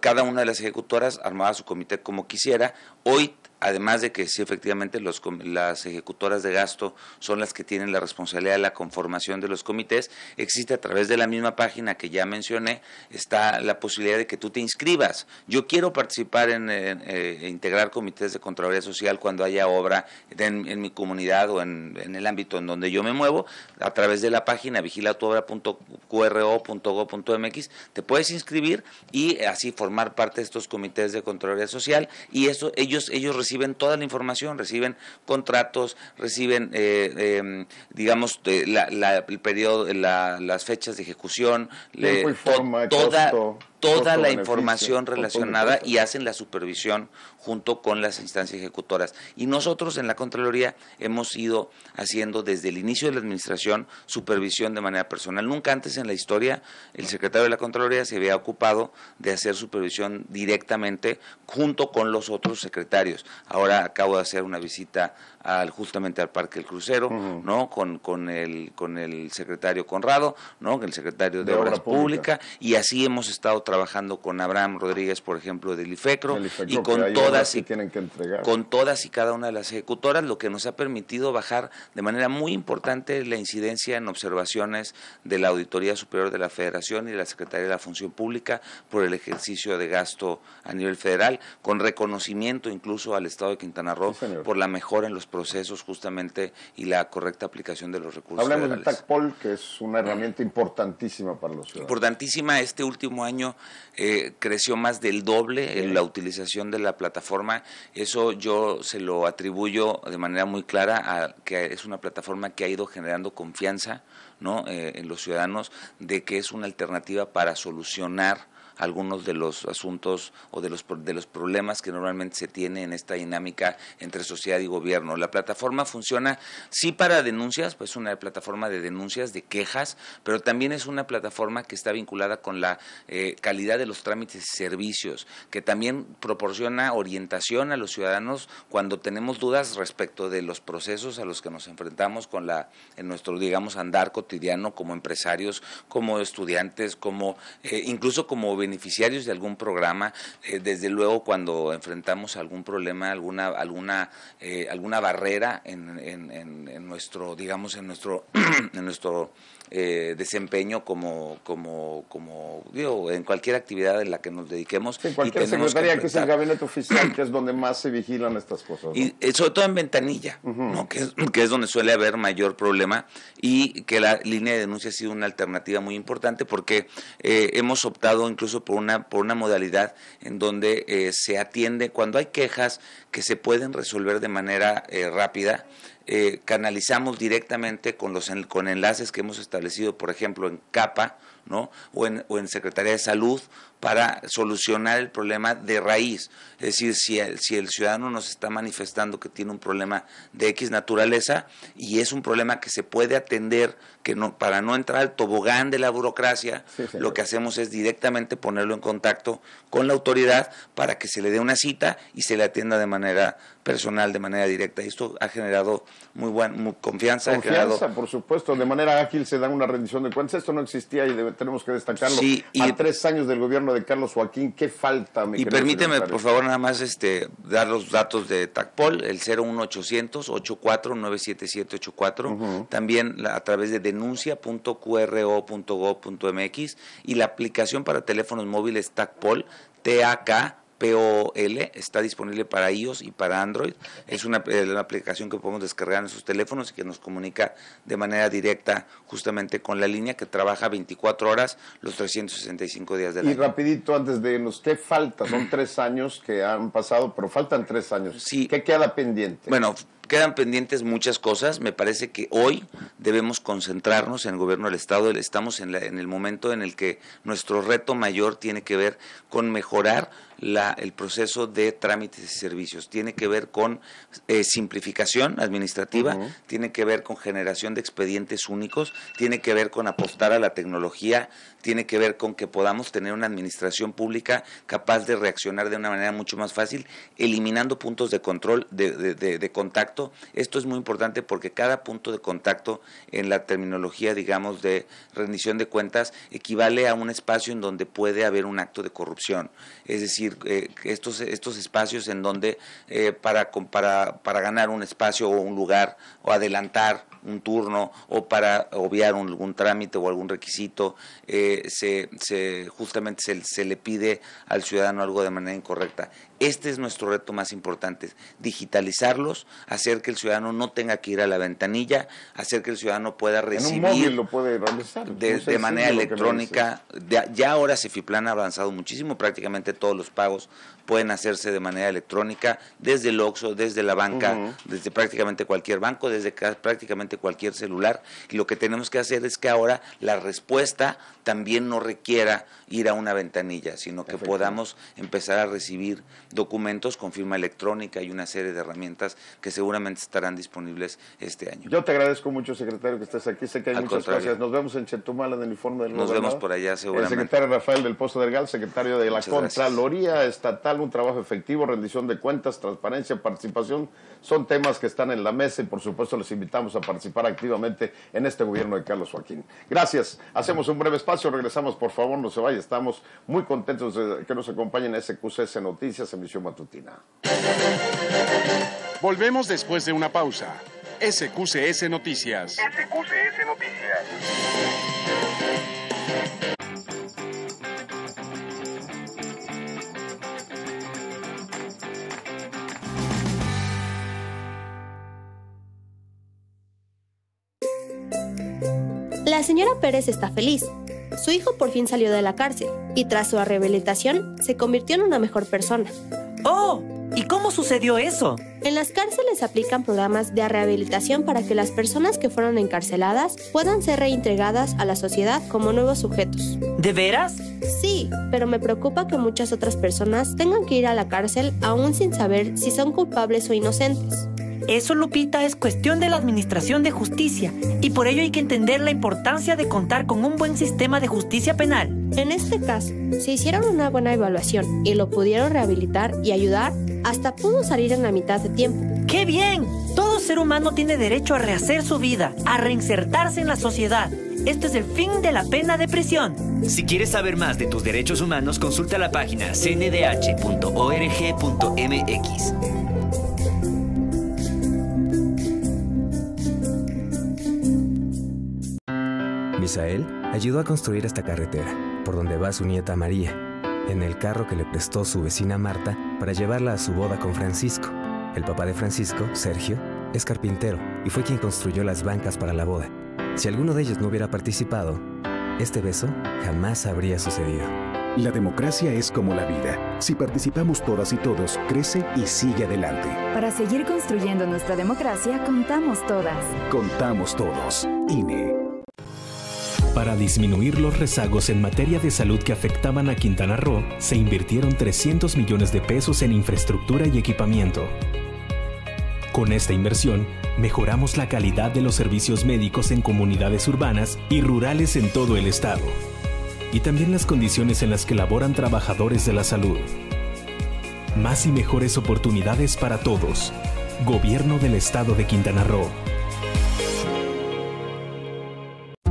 cada una de las ejecutoras armaba su comité como quisiera. Hoy además de que sí efectivamente los, las ejecutoras de gasto son las que tienen la responsabilidad de la conformación de los comités, existe a través de la misma página que ya mencioné, está la posibilidad de que tú te inscribas. Yo quiero participar en, eh, integrar comités de Contraloría Social cuando haya obra en, mi comunidad o en, el ámbito en donde yo me muevo, a través de la página vigilatuobra.qro.go.mx, te puedes inscribir y así formar parte de estos comités de Contraloría Social y eso ellos ellos reciben toda la información, reciben contratos, reciben eh, em, digamos, la, el periodo, las fechas de ejecución, le, toda, toda la información relacionada y hacen la supervisión junto con las instancias ejecutoras. Y nosotros en la Contraloría hemos ido haciendo desde el inicio de la administración supervisión de manera personal. Nunca antes en la historia el secretario de la Contraloría se había ocupado de hacer supervisión directamente junto con los otros secretarios. Ahora acabo de hacer una visita al, justamente al Parque del Crucero, ¿no? Con, con, el, con el secretario Conrado, ¿no? El secretario de, Obras Públicas, y así hemos estado trabajando con Abraham Rodríguez, por ejemplo, del IFECRO, y con todas y, tienen que entregar. con todas y cada una de las ejecutoras, lo que nos ha permitido bajar de manera muy importante la incidencia en observaciones de la Auditoría Superior de la Federación y de la Secretaría de la Función Pública por el ejercicio de gasto a nivel federal, con reconocimiento incluso al Estado de Quintana Roo por la mejora en los procesos justamente y la correcta aplicación de los recursos Hablemos de TACPOL, que es una herramienta importantísima para los ciudadanos. Importantísima, este último año eh, creció más del doble en la utilización de la plataforma, eso yo se lo atribuyo de manera muy clara a que es una plataforma que ha ido generando confianza ¿no? Eh, en los ciudadanos de que es una alternativa para solucionar algunos de los asuntos o de los, de los problemas que normalmente se tiene en esta dinámica entre sociedad y gobierno. La plataforma funciona sí para denuncias, pues una plataforma de denuncias, de quejas, pero también es una plataforma que está vinculada con la eh, calidad de los trámites y servicios, que también proporciona orientación a los ciudadanos cuando tenemos dudas respecto de los procesos a los que nos enfrentamos con la en nuestro digamos andar cotidiano como empresarios, como estudiantes, como eh, incluso como beneficiarios de algún programa, eh, desde luego cuando enfrentamos algún problema, alguna alguna eh, alguna barrera en, en, en, nuestro digamos en nuestro <clears throat> en nuestro eh, desempeño como, como, como digo, en cualquier actividad en la que nos dediquemos. En cualquier secretaría que, es el gabinete oficial, que es donde más se vigilan estas cosas. Y eh, sobre todo en ventanilla, ¿no? que, es, que es donde suele haber mayor problema y que la línea de denuncia ha sido una alternativa muy importante porque eh, hemos optado incluso por una, por una modalidad en donde se atiende cuando hay quejas que se pueden resolver de manera rápida eh, canalizamos directamente con los con enlaces que hemos establecido, por ejemplo, en CAPA, ¿no? O en, o en Secretaría de Salud para solucionar el problema de raíz. Es decir, si el, si el ciudadano nos está manifestando que tiene un problema de X naturaleza y es un problema que se puede atender, que no, para no entrar al tobogán de la burocracia, lo que hacemos es directamente ponerlo en contacto con la autoridad para que se le dé una cita y se le atienda de manera personal, de manera directa. Y esto ha generado muy buena confianza. Confianza, por supuesto. De manera ágil se da una rendición de cuentas. Esto no existía y tenemos que destacarlo. Sí, y a tres años del gobierno de Carlos Joaquín, ¿qué falta? y permíteme, por favor, nada más este, dar los datos de TACPOL, el 01800 8497784 también a través de denuncia.qro.gov.mx y la aplicación para teléfonos móviles TACPOL, TAK POL, está disponible para iOS y para Android. Es una, eh, aplicación que podemos descargar en sus teléfonos y que nos comunica de manera directa justamente con la línea que trabaja 24 horas los 365 días del y año. Y rapidito, antes de irnos, ¿qué falta? Son <clears throat> tres años que han pasado, pero faltan tres años. Sí. ¿Qué queda pendiente? Bueno, quedan pendientes muchas cosas. Me parece que hoy debemos concentrarnos en el gobierno del Estado. Estamos en, en el momento en el que nuestro reto mayor tiene que ver con mejorar la, el proceso de trámites y servicios. Tiene que ver con eh, simplificación administrativa, tiene que ver con generación de expedientes únicos, tiene que ver con apostar a la tecnología, tiene que ver con que podamos tener una administración pública capaz de reaccionar de una manera mucho más fácil, eliminando puntos de control, de, de, contacto. Esto es muy importante porque cada punto de contacto en la terminología, digamos, de rendición de cuentas, equivale a un espacio en donde puede haber un acto de corrupción. Es decir, eh, estos, estos espacios en donde eh, para, para, para ganar un espacio o un lugar o adelantar un turno o para obviar un, algún trámite o algún requisito, eh, se, se, justamente se, se, le pide al ciudadano algo de manera incorrecta. Este es nuestro reto más importante, digitalizarlos, hacer que el ciudadano no tenga que ir a la ventanilla, hacer que el ciudadano pueda recibir lo puede realizar, de, manera electrónica. ya ahora Cefiplan ha avanzado muchísimo, prácticamente todos los pagos pueden hacerse de manera electrónica desde el OXO, desde la banca, desde prácticamente cualquier banco, desde prácticamente cualquier celular. Y lo que tenemos que hacer es que ahora la respuesta también no requiera ir a una ventanilla, sino que podamos empezar a recibir documentos con firma electrónica y una serie de herramientas que seguramente estarán disponibles este año. Yo te agradezco mucho, secretario, que estés aquí. Sé que hay muchas gracias. Nos vemos en Chetumal en el informe del Nos vemos por allá, seguramente. El secretario Rafael del Pozo Delgado, secretario de la Contraloría Estatal, un trabajo efectivo, rendición de cuentas, transparencia, participación, son temas que están en la mesa y por supuesto les invitamos a participar activamente en este gobierno de Carlos Joaquín. Gracias. Hacemos un breve espacio regresamos, por favor, no se vaya. Estamos muy contentos de que nos acompañen a SQCS Noticias, emisión matutina. Volvemos después de una pausa. SQCS Noticias. SQCS Noticias. Señora Pérez está feliz su hijo por fin salió de la cárcel y tras su rehabilitación se convirtió en una mejor persona. ¡Oh! ¿Y cómo sucedió eso? En las cárceles aplican programas de rehabilitación para que las personas que fueron encarceladas puedan ser reintegradas a la sociedad como nuevos sujetos. ¿De veras? Sí, pero me preocupa que muchas otras personas tengan que ir a la cárcel aún sin saber si son culpables o inocentes. Eso, Lupita, es cuestión de la administración de justicia y por ello hay que entender la importancia de contar con un buen sistema de justicia penal. En este caso, si hicieron una buena evaluación y lo pudieron rehabilitar y ayudar, hasta pudo salir en la mitad de tiempo. ¡Qué bien! Todo ser humano tiene derecho a rehacer su vida, a reinsertarse en la sociedad. Esto es el fin de la pena de prisión. Si quieres saber más de tus derechos humanos, consulta la página cndh.org.mx. Misael ayudó a construir esta carretera, por donde va su nieta María, en el carro que le prestó su vecina Marta para llevarla a su boda con Francisco. El papá de Francisco, Sergio, es carpintero y fue quien construyó las bancas para la boda. Si alguno de ellos no hubiera participado, este beso jamás habría sucedido. La democracia es como la vida. Si participamos todas y todos, crece y sigue adelante. Para seguir construyendo nuestra democracia, contamos todas. Contamos todos. INE. Para disminuir los rezagos en materia de salud que afectaban a Quintana Roo, se invirtieron 300 millones de pesos en infraestructura y equipamiento. Con esta inversión, mejoramos la calidad de los servicios médicos en comunidades urbanas y rurales en todo el estado, y también las condiciones en las que laboran trabajadores de la salud. Más y mejores oportunidades para todos. Gobierno del Estado de Quintana Roo.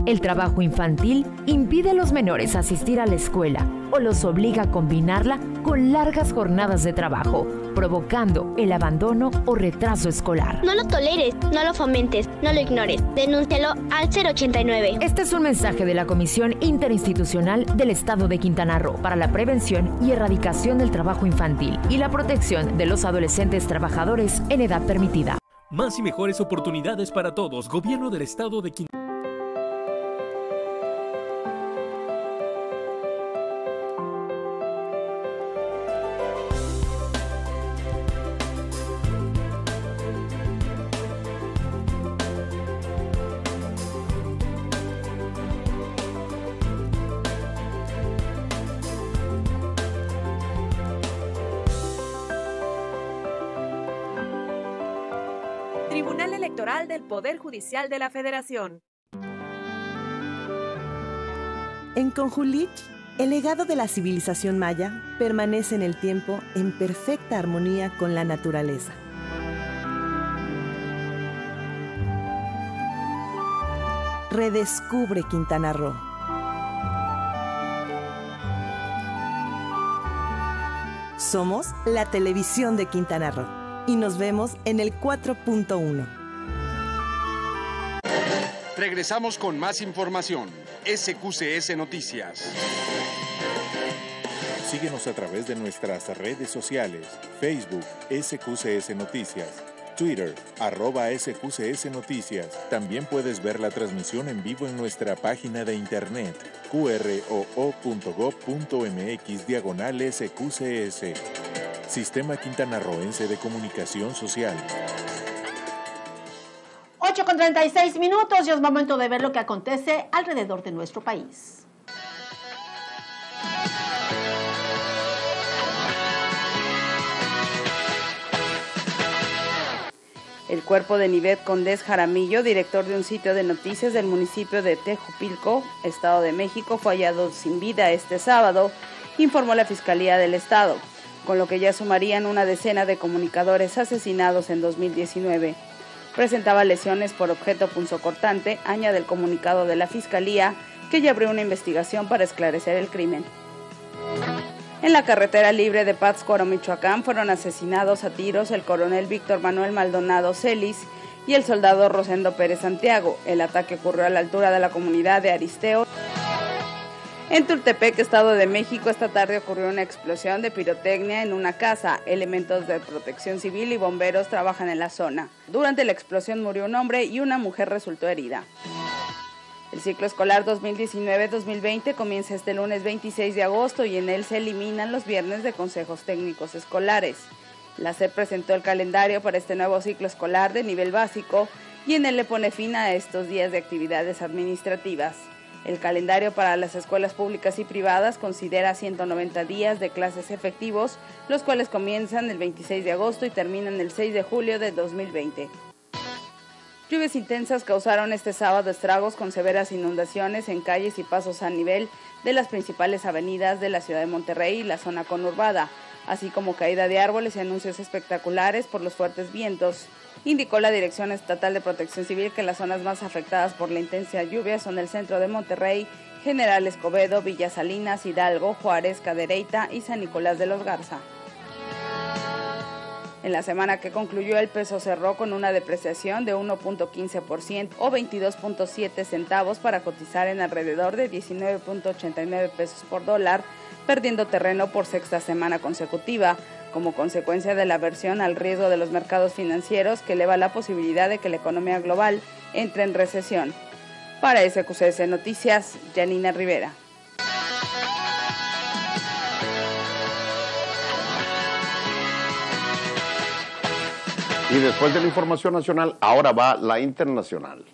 El trabajo infantil impide a los menores asistir a la escuela o los obliga a combinarla con largas jornadas de trabajo, provocando el abandono o retraso escolar. No lo toleres, no lo fomentes, no lo ignores. Denúncialo al 089. Este es un mensaje de la Comisión Interinstitucional del Estado de Quintana Roo para la prevención y erradicación del trabajo infantil y la protección de los adolescentes trabajadores en edad permitida. Más y mejores oportunidades para todos. Gobierno del Estado de Quintana Tribunal Judicial de la Federación. En Conjulich, el legado de la civilización maya permanece en el tiempo en perfecta armonía con la naturaleza. Redescubre Quintana Roo. Somos la televisión de Quintana Roo y nos vemos en el 4.1. Regresamos con más información. SQCS Noticias. Síguenos a través de nuestras redes sociales, Facebook SQCS Noticias, Twitter arroba SQCS Noticias. También puedes ver la transmisión en vivo en nuestra página de internet qroo.gov.mx diagonal SQCS. Sistema Quintanarroense de Comunicación Social. 8 con 36 minutos y es momento de ver lo que acontece alrededor de nuestro país. El cuerpo de Nivet Condés Jaramillo, director de un sitio de noticias del municipio de Tejupilco, Estado de México, fue hallado sin vida este sábado, informó la Fiscalía del Estado, con lo que ya sumarían una decena de comunicadores asesinados en 2019. Presentaba lesiones por objeto punzocortante, añade el comunicado de la Fiscalía, que ya abrió una investigación para esclarecer el crimen. En la carretera libre de Pátzcuaro, Michoacán, fueron asesinados a tiros el coronel Víctor Manuel Maldonado Celis y el soldado Rosendo Pérez Santiago. El ataque ocurrió a la altura de la comunidad de Aristeo. En Tultepec, Estado de México, esta tarde ocurrió una explosión de pirotecnia en una casa. Elementos de protección civil y bomberos trabajan en la zona. Durante la explosión murió un hombre y una mujer resultó herida. El ciclo escolar 2019-2020 comienza este lunes 26 de agosto y en él se eliminan los viernes de consejos técnicos escolares. La SEP presentó el calendario para este nuevo ciclo escolar de nivel básico y en él le pone fin a estos días de actividades administrativas. El calendario para las escuelas públicas y privadas considera 190 días de clases efectivos, los cuales comienzan el 26 de agosto y terminan el 6 de julio de 2020. Lluvias intensas causaron este sábado estragos con severas inundaciones en calles y pasos a nivel de las principales avenidas de la ciudad de Monterrey y la zona conurbada, así como caída de árboles y anuncios espectaculares por los fuertes vientos. Indicó la Dirección Estatal de Protección Civil que las zonas más afectadas por la intensa lluvia son el centro de Monterrey, General Escobedo, Villa Salinas, Hidalgo, Juárez, Cadereyta y San Nicolás de los Garza. En la semana que concluyó, el peso cerró con una depreciación de 1.15% o 22.7 centavos para cotizar en alrededor de 19.89 pesos por dólar, perdiendo terreno por sexta semana consecutiva, como consecuencia de la aversión al riesgo de los mercados financieros que eleva la posibilidad de que la economía global entre en recesión. Para SQCS Noticias, Janina Rivera. Y después de la información nacional, ahora va la internacional.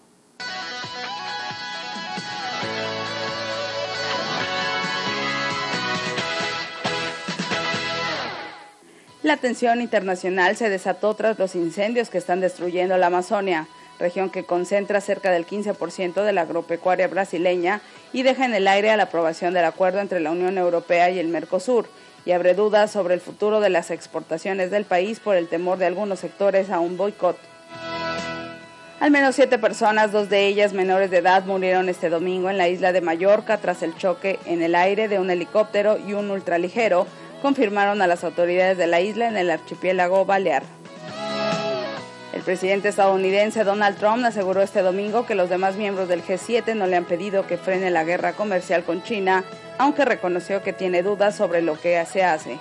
La tensión internacional se desató tras los incendios que están destruyendo la Amazonia, región que concentra cerca del 15% de la agropecuaria brasileña y deja en el aire a la aprobación del acuerdo entre la Unión Europea y el Mercosur, y abre dudas sobre el futuro de las exportaciones del país por el temor de algunos sectores a un boicot. Al menos siete personas, dos de ellas menores de edad, murieron este domingo en la isla de Mallorca tras el choque en el aire de un helicóptero y un ultraligero confirmaron a las autoridades de la isla en el archipiélago Balear. El presidente estadounidense Donald Trump aseguró este domingo que los demás miembros del G7 no le han pedido que frene la guerra comercial con China, aunque reconoció que tiene dudas sobre lo que se hace.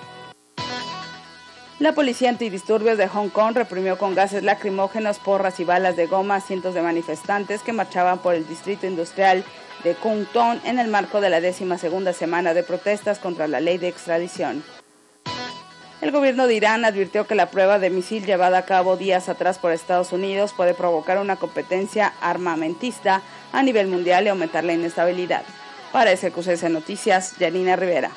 La policía antidisturbios de Hong Kong reprimió con gases lacrimógenos, porras y balas de goma a cientos de manifestantes que marchaban por el distrito industrial de Kung Tong en el marco de la décima segunda semana de protestas contra la ley de extradición. El gobierno de Irán advirtió que la prueba de misil llevada a cabo días atrás por Estados Unidos puede provocar una competencia armamentista a nivel mundial y aumentar la inestabilidad. Para SQCS Noticias, Janina Rivera.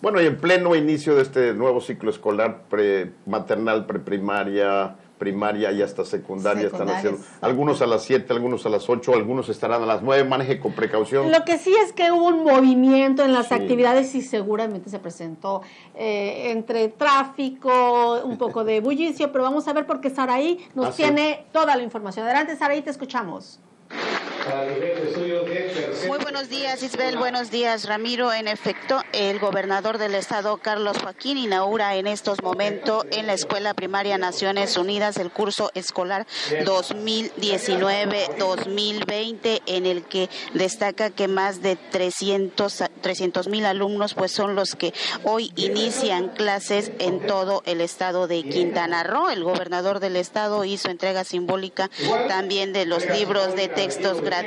Bueno, y en pleno inicio de este nuevo ciclo escolar pre maternal, preprimaria, primaria y hasta secundaria están haciendo. Algunos a las 7, algunos a las 8, algunos estarán a las 9. Maneje con precaución. Lo que sí es que hubo un movimiento en las actividades y seguramente se presentó eh, entre tráfico, un poco de bullicio, pero vamos a ver porque Saraí nos Ah, sí. tiene toda la información. Adelante, Saraí, te escuchamos. Muy buenos días, Isabel. Buenos días, Ramiro. En efecto, el gobernador del estado, Carlos Joaquín, inaugura en estos momentos en la Escuela Primaria Naciones Unidas el curso escolar 2019-2020, en el que destaca que más de 300 mil alumnos pues son los que hoy inician clases en todo el estado de Quintana Roo. El gobernador del estado hizo entrega simbólica también de los libros de textos gratuitos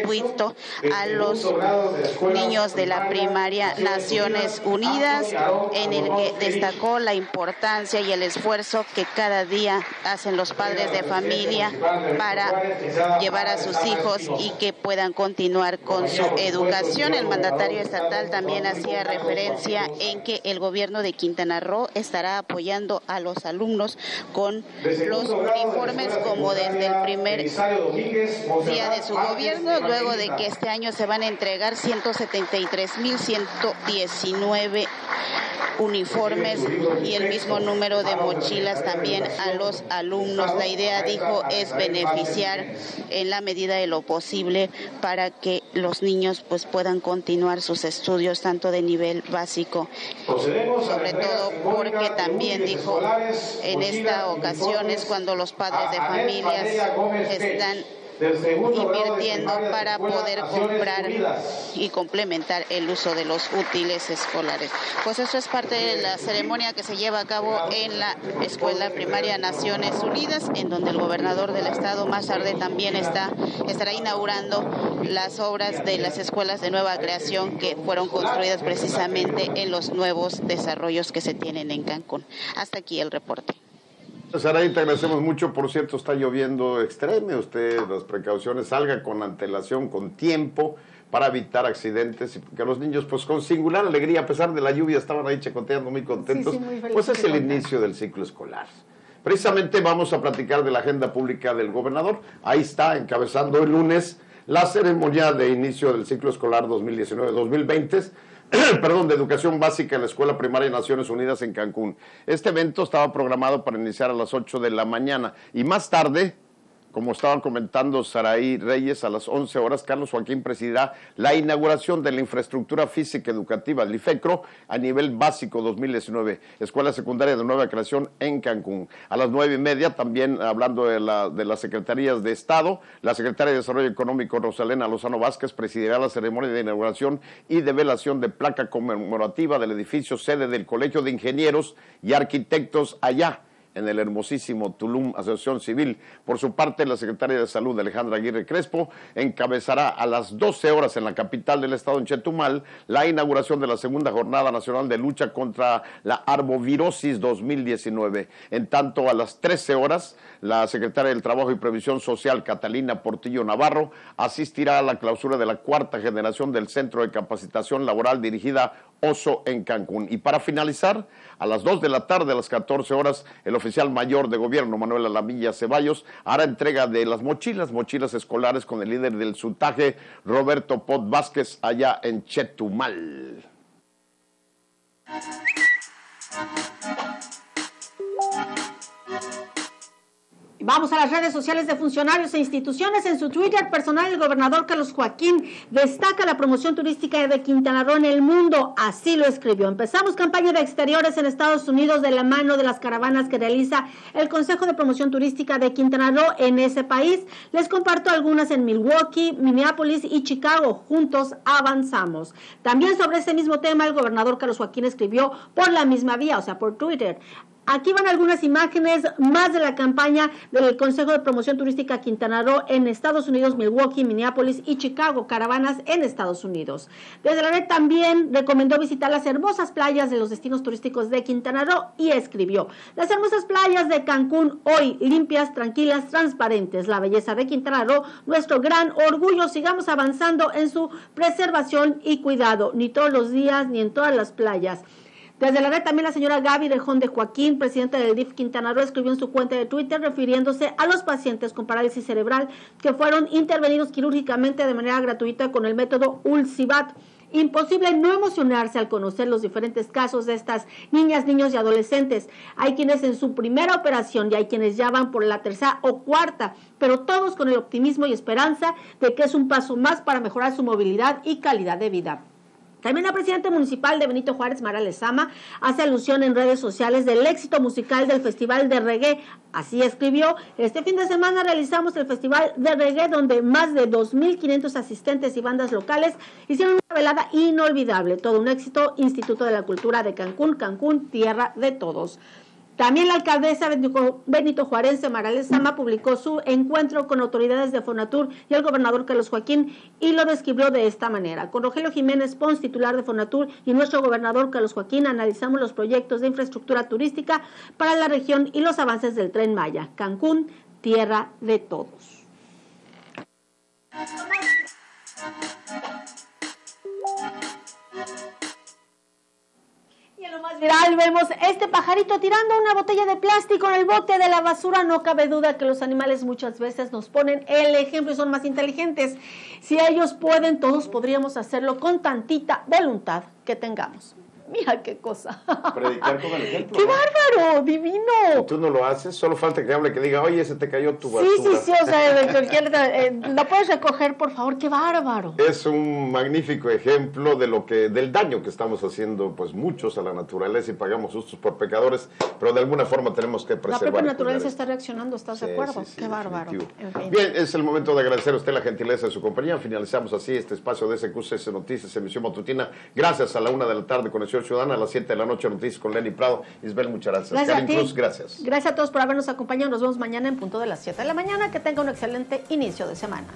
a los niños de la primaria Naciones Unidas, en el que destacó la importancia y el esfuerzo que cada día hacen los padres de familia para llevar a sus hijos y que puedan continuar con su educación. El mandatario estatal también hacía referencia en que el gobierno de Quintana Roo estará apoyando a los alumnos con los uniformes como desde el primer día de su gobierno, luego de que este año se van a entregar 173.119 uniformes y el mismo número de mochilas también a los alumnos. La idea, dijo, es beneficiar en la medida de lo posible para que los niños pues puedan continuar sus estudios tanto de nivel básico, sobre todo porque también dijo en esta ocasión es cuando los padres de familias están invirtiendo para poder comprar y complementar el uso de los útiles escolares. Pues eso es parte de la ceremonia que se lleva a cabo en la Escuela Primaria Naciones Unidas, en donde el gobernador del estado más tarde también está estará inaugurando las obras de las escuelas de nueva creación que fueron construidas precisamente en los nuevos desarrollos que se tienen en Cancún. Hasta aquí el reporte. Saraí, te agradecemos mucho. Por cierto, está lloviendo extreme. Usted, las precauciones, salga con antelación, con tiempo, para evitar accidentes y que los niños, pues con singular alegría, a pesar de la lluvia, estaban ahí chacoteando muy contentos. Sí, sí, muy felices pues es el contar. inicio del ciclo escolar. Precisamente vamos a platicar de la agenda pública del gobernador. Ahí está, encabezando el lunes, la ceremonia de inicio del ciclo escolar 2019-2020 <coughs> perdón, de educación básica en la Escuela Primaria de Naciones Unidas en Cancún. Este evento estaba programado para iniciar a las 8 de la mañana y más tarde, como estaban comentando Saraí Reyes, a las 11 horas, Carlos Joaquín presidirá la inauguración de la infraestructura física educativa del IFECRO a nivel básico 2019, Escuela Secundaria de Nueva Creación en Cancún. A las nueve y media, también hablando de, la- las Secretarías de Estado, la Secretaria de Desarrollo Económico, Rosalena Lozano Vázquez, presidirá la ceremonia de inauguración y develación de placa conmemorativa del edificio sede del Colegio de Ingenieros y Arquitectos allá en el hermosísimo Tulum Asociación Civil. Por su parte, la secretaria de Salud, Alejandra Aguirre Crespo, encabezará a las 12 horas en la capital del estado, en Chetumal, la inauguración de la segunda jornada nacional de lucha contra la arbovirosis 2019. En tanto, a las 13 horas, la secretaria del Trabajo y Previsión Social, Catalina Portillo Navarro, asistirá a la clausura de la cuarta generación del Centro de Capacitación Laboral dirigida Oso en Cancún. Y para finalizar, a las 2 de la tarde, a las 14 horas, el oficial mayor de gobierno, Manuel Alamilla Ceballos, hará entrega de las mochilas, mochilas escolares con el líder del sutaje, Roberto Pot Vázquez, allá en Chetumal. Vamos a las redes sociales de funcionarios e instituciones. En su Twitter personal, el gobernador Carlos Joaquín destaca la promoción turística de Quintana Roo en el mundo. Así lo escribió. Empezamos campaña de exteriores en Estados Unidos de la mano de las caravanas que realiza el Consejo de Promoción Turística de Quintana Roo en ese país. Les comparto algunas en Milwaukee, Minneapolis y Chicago. Juntos avanzamos. También sobre ese mismo tema, el gobernador Carlos Joaquín escribió por la misma vía, o sea, por Twitter. Aquí van algunas imágenes más de la campaña del Consejo de Promoción Turística Quintana Roo en Estados Unidos, Milwaukee, Minneapolis y Chicago, caravanas en Estados Unidos. Desde la red también recomendó visitar las hermosas playas de los destinos turísticos de Quintana Roo y escribió, las hermosas playas de Cancún hoy limpias, tranquilas, transparentes, la belleza de Quintana Roo, nuestro gran orgullo, sigamos avanzando en su preservación y cuidado, ni todos los días ni en todas las playas. Desde la red también la señora Gaby Rejón de Joaquín, presidenta del DIF Quintana Roo, escribió en su cuenta de Twitter refiriéndose a los pacientes con parálisis cerebral que fueron intervenidos quirúrgicamente de manera gratuita con el método ULCIVAT. Imposible no emocionarse al conocer los diferentes casos de estas niñas, niños y adolescentes. Hay quienes en su primera operación y hay quienes ya van por la tercera o cuarta, pero todos con el optimismo y esperanza de que es un paso más para mejorar su movilidad y calidad de vida. También la presidenta municipal de Benito Juárez, Mara Lezama, hace alusión en redes sociales del éxito musical del Festival de Reggae. Así escribió, este fin de semana realizamos el Festival de Reggae donde más de 2.500 asistentes y bandas locales hicieron una velada inolvidable. Todo un éxito, Instituto de la Cultura de Cancún, Cancún, tierra de todos. También la alcaldesa Benito Juárez Marales Sama publicó su encuentro con autoridades de Fonatur y el gobernador Carlos Joaquín y lo describió de esta manera. Con Rogelio Jiménez Pons, titular de Fonatur, y nuestro gobernador Carlos Joaquín analizamos los proyectos de infraestructura turística para la región y los avances del tren Maya. Cancún, tierra de todos. Más viral vemos este pajarito tirando una botella de plástico en el bote de la basura. No cabe duda que los animales muchas veces nos ponen el ejemplo y son más inteligentes. Si ellos pueden, todos podríamos hacerlo con tantita voluntad que tengamos. Mira qué cosa. <laughs> Predicar con el ejemplo. ¡Qué bárbaro! ¡Divino! Tú no lo haces, solo falta que hable, que diga, oye, se te cayó tu basura. Sí, sí, sí, o sea, cualquier, eh, ¿la puedes recoger, por favor? ¡Qué bárbaro! Es un magnífico ejemplo de lo que, del daño que estamos haciendo, pues muchos a la naturaleza y pagamos justos por pecadores, pero de alguna forma tenemos que preservar. La propia naturaleza está reaccionando, ¿estás de acuerdo? ¡Qué bárbaro! Bien, es el momento de agradecer a usted la gentileza de su compañía. Finalizamos así este espacio de SQCS Noticias, emisión matutina. Gracias a la una de la tarde, Conexión Ciudadana a las 7 de la noche, noticias con Lenny Prado. Isabel, muchas gracias. gracias gracias. Gracias a todos por habernos acompañado. Nos vemos mañana en punto de las 7 de la mañana. Que tenga un excelente inicio de semana.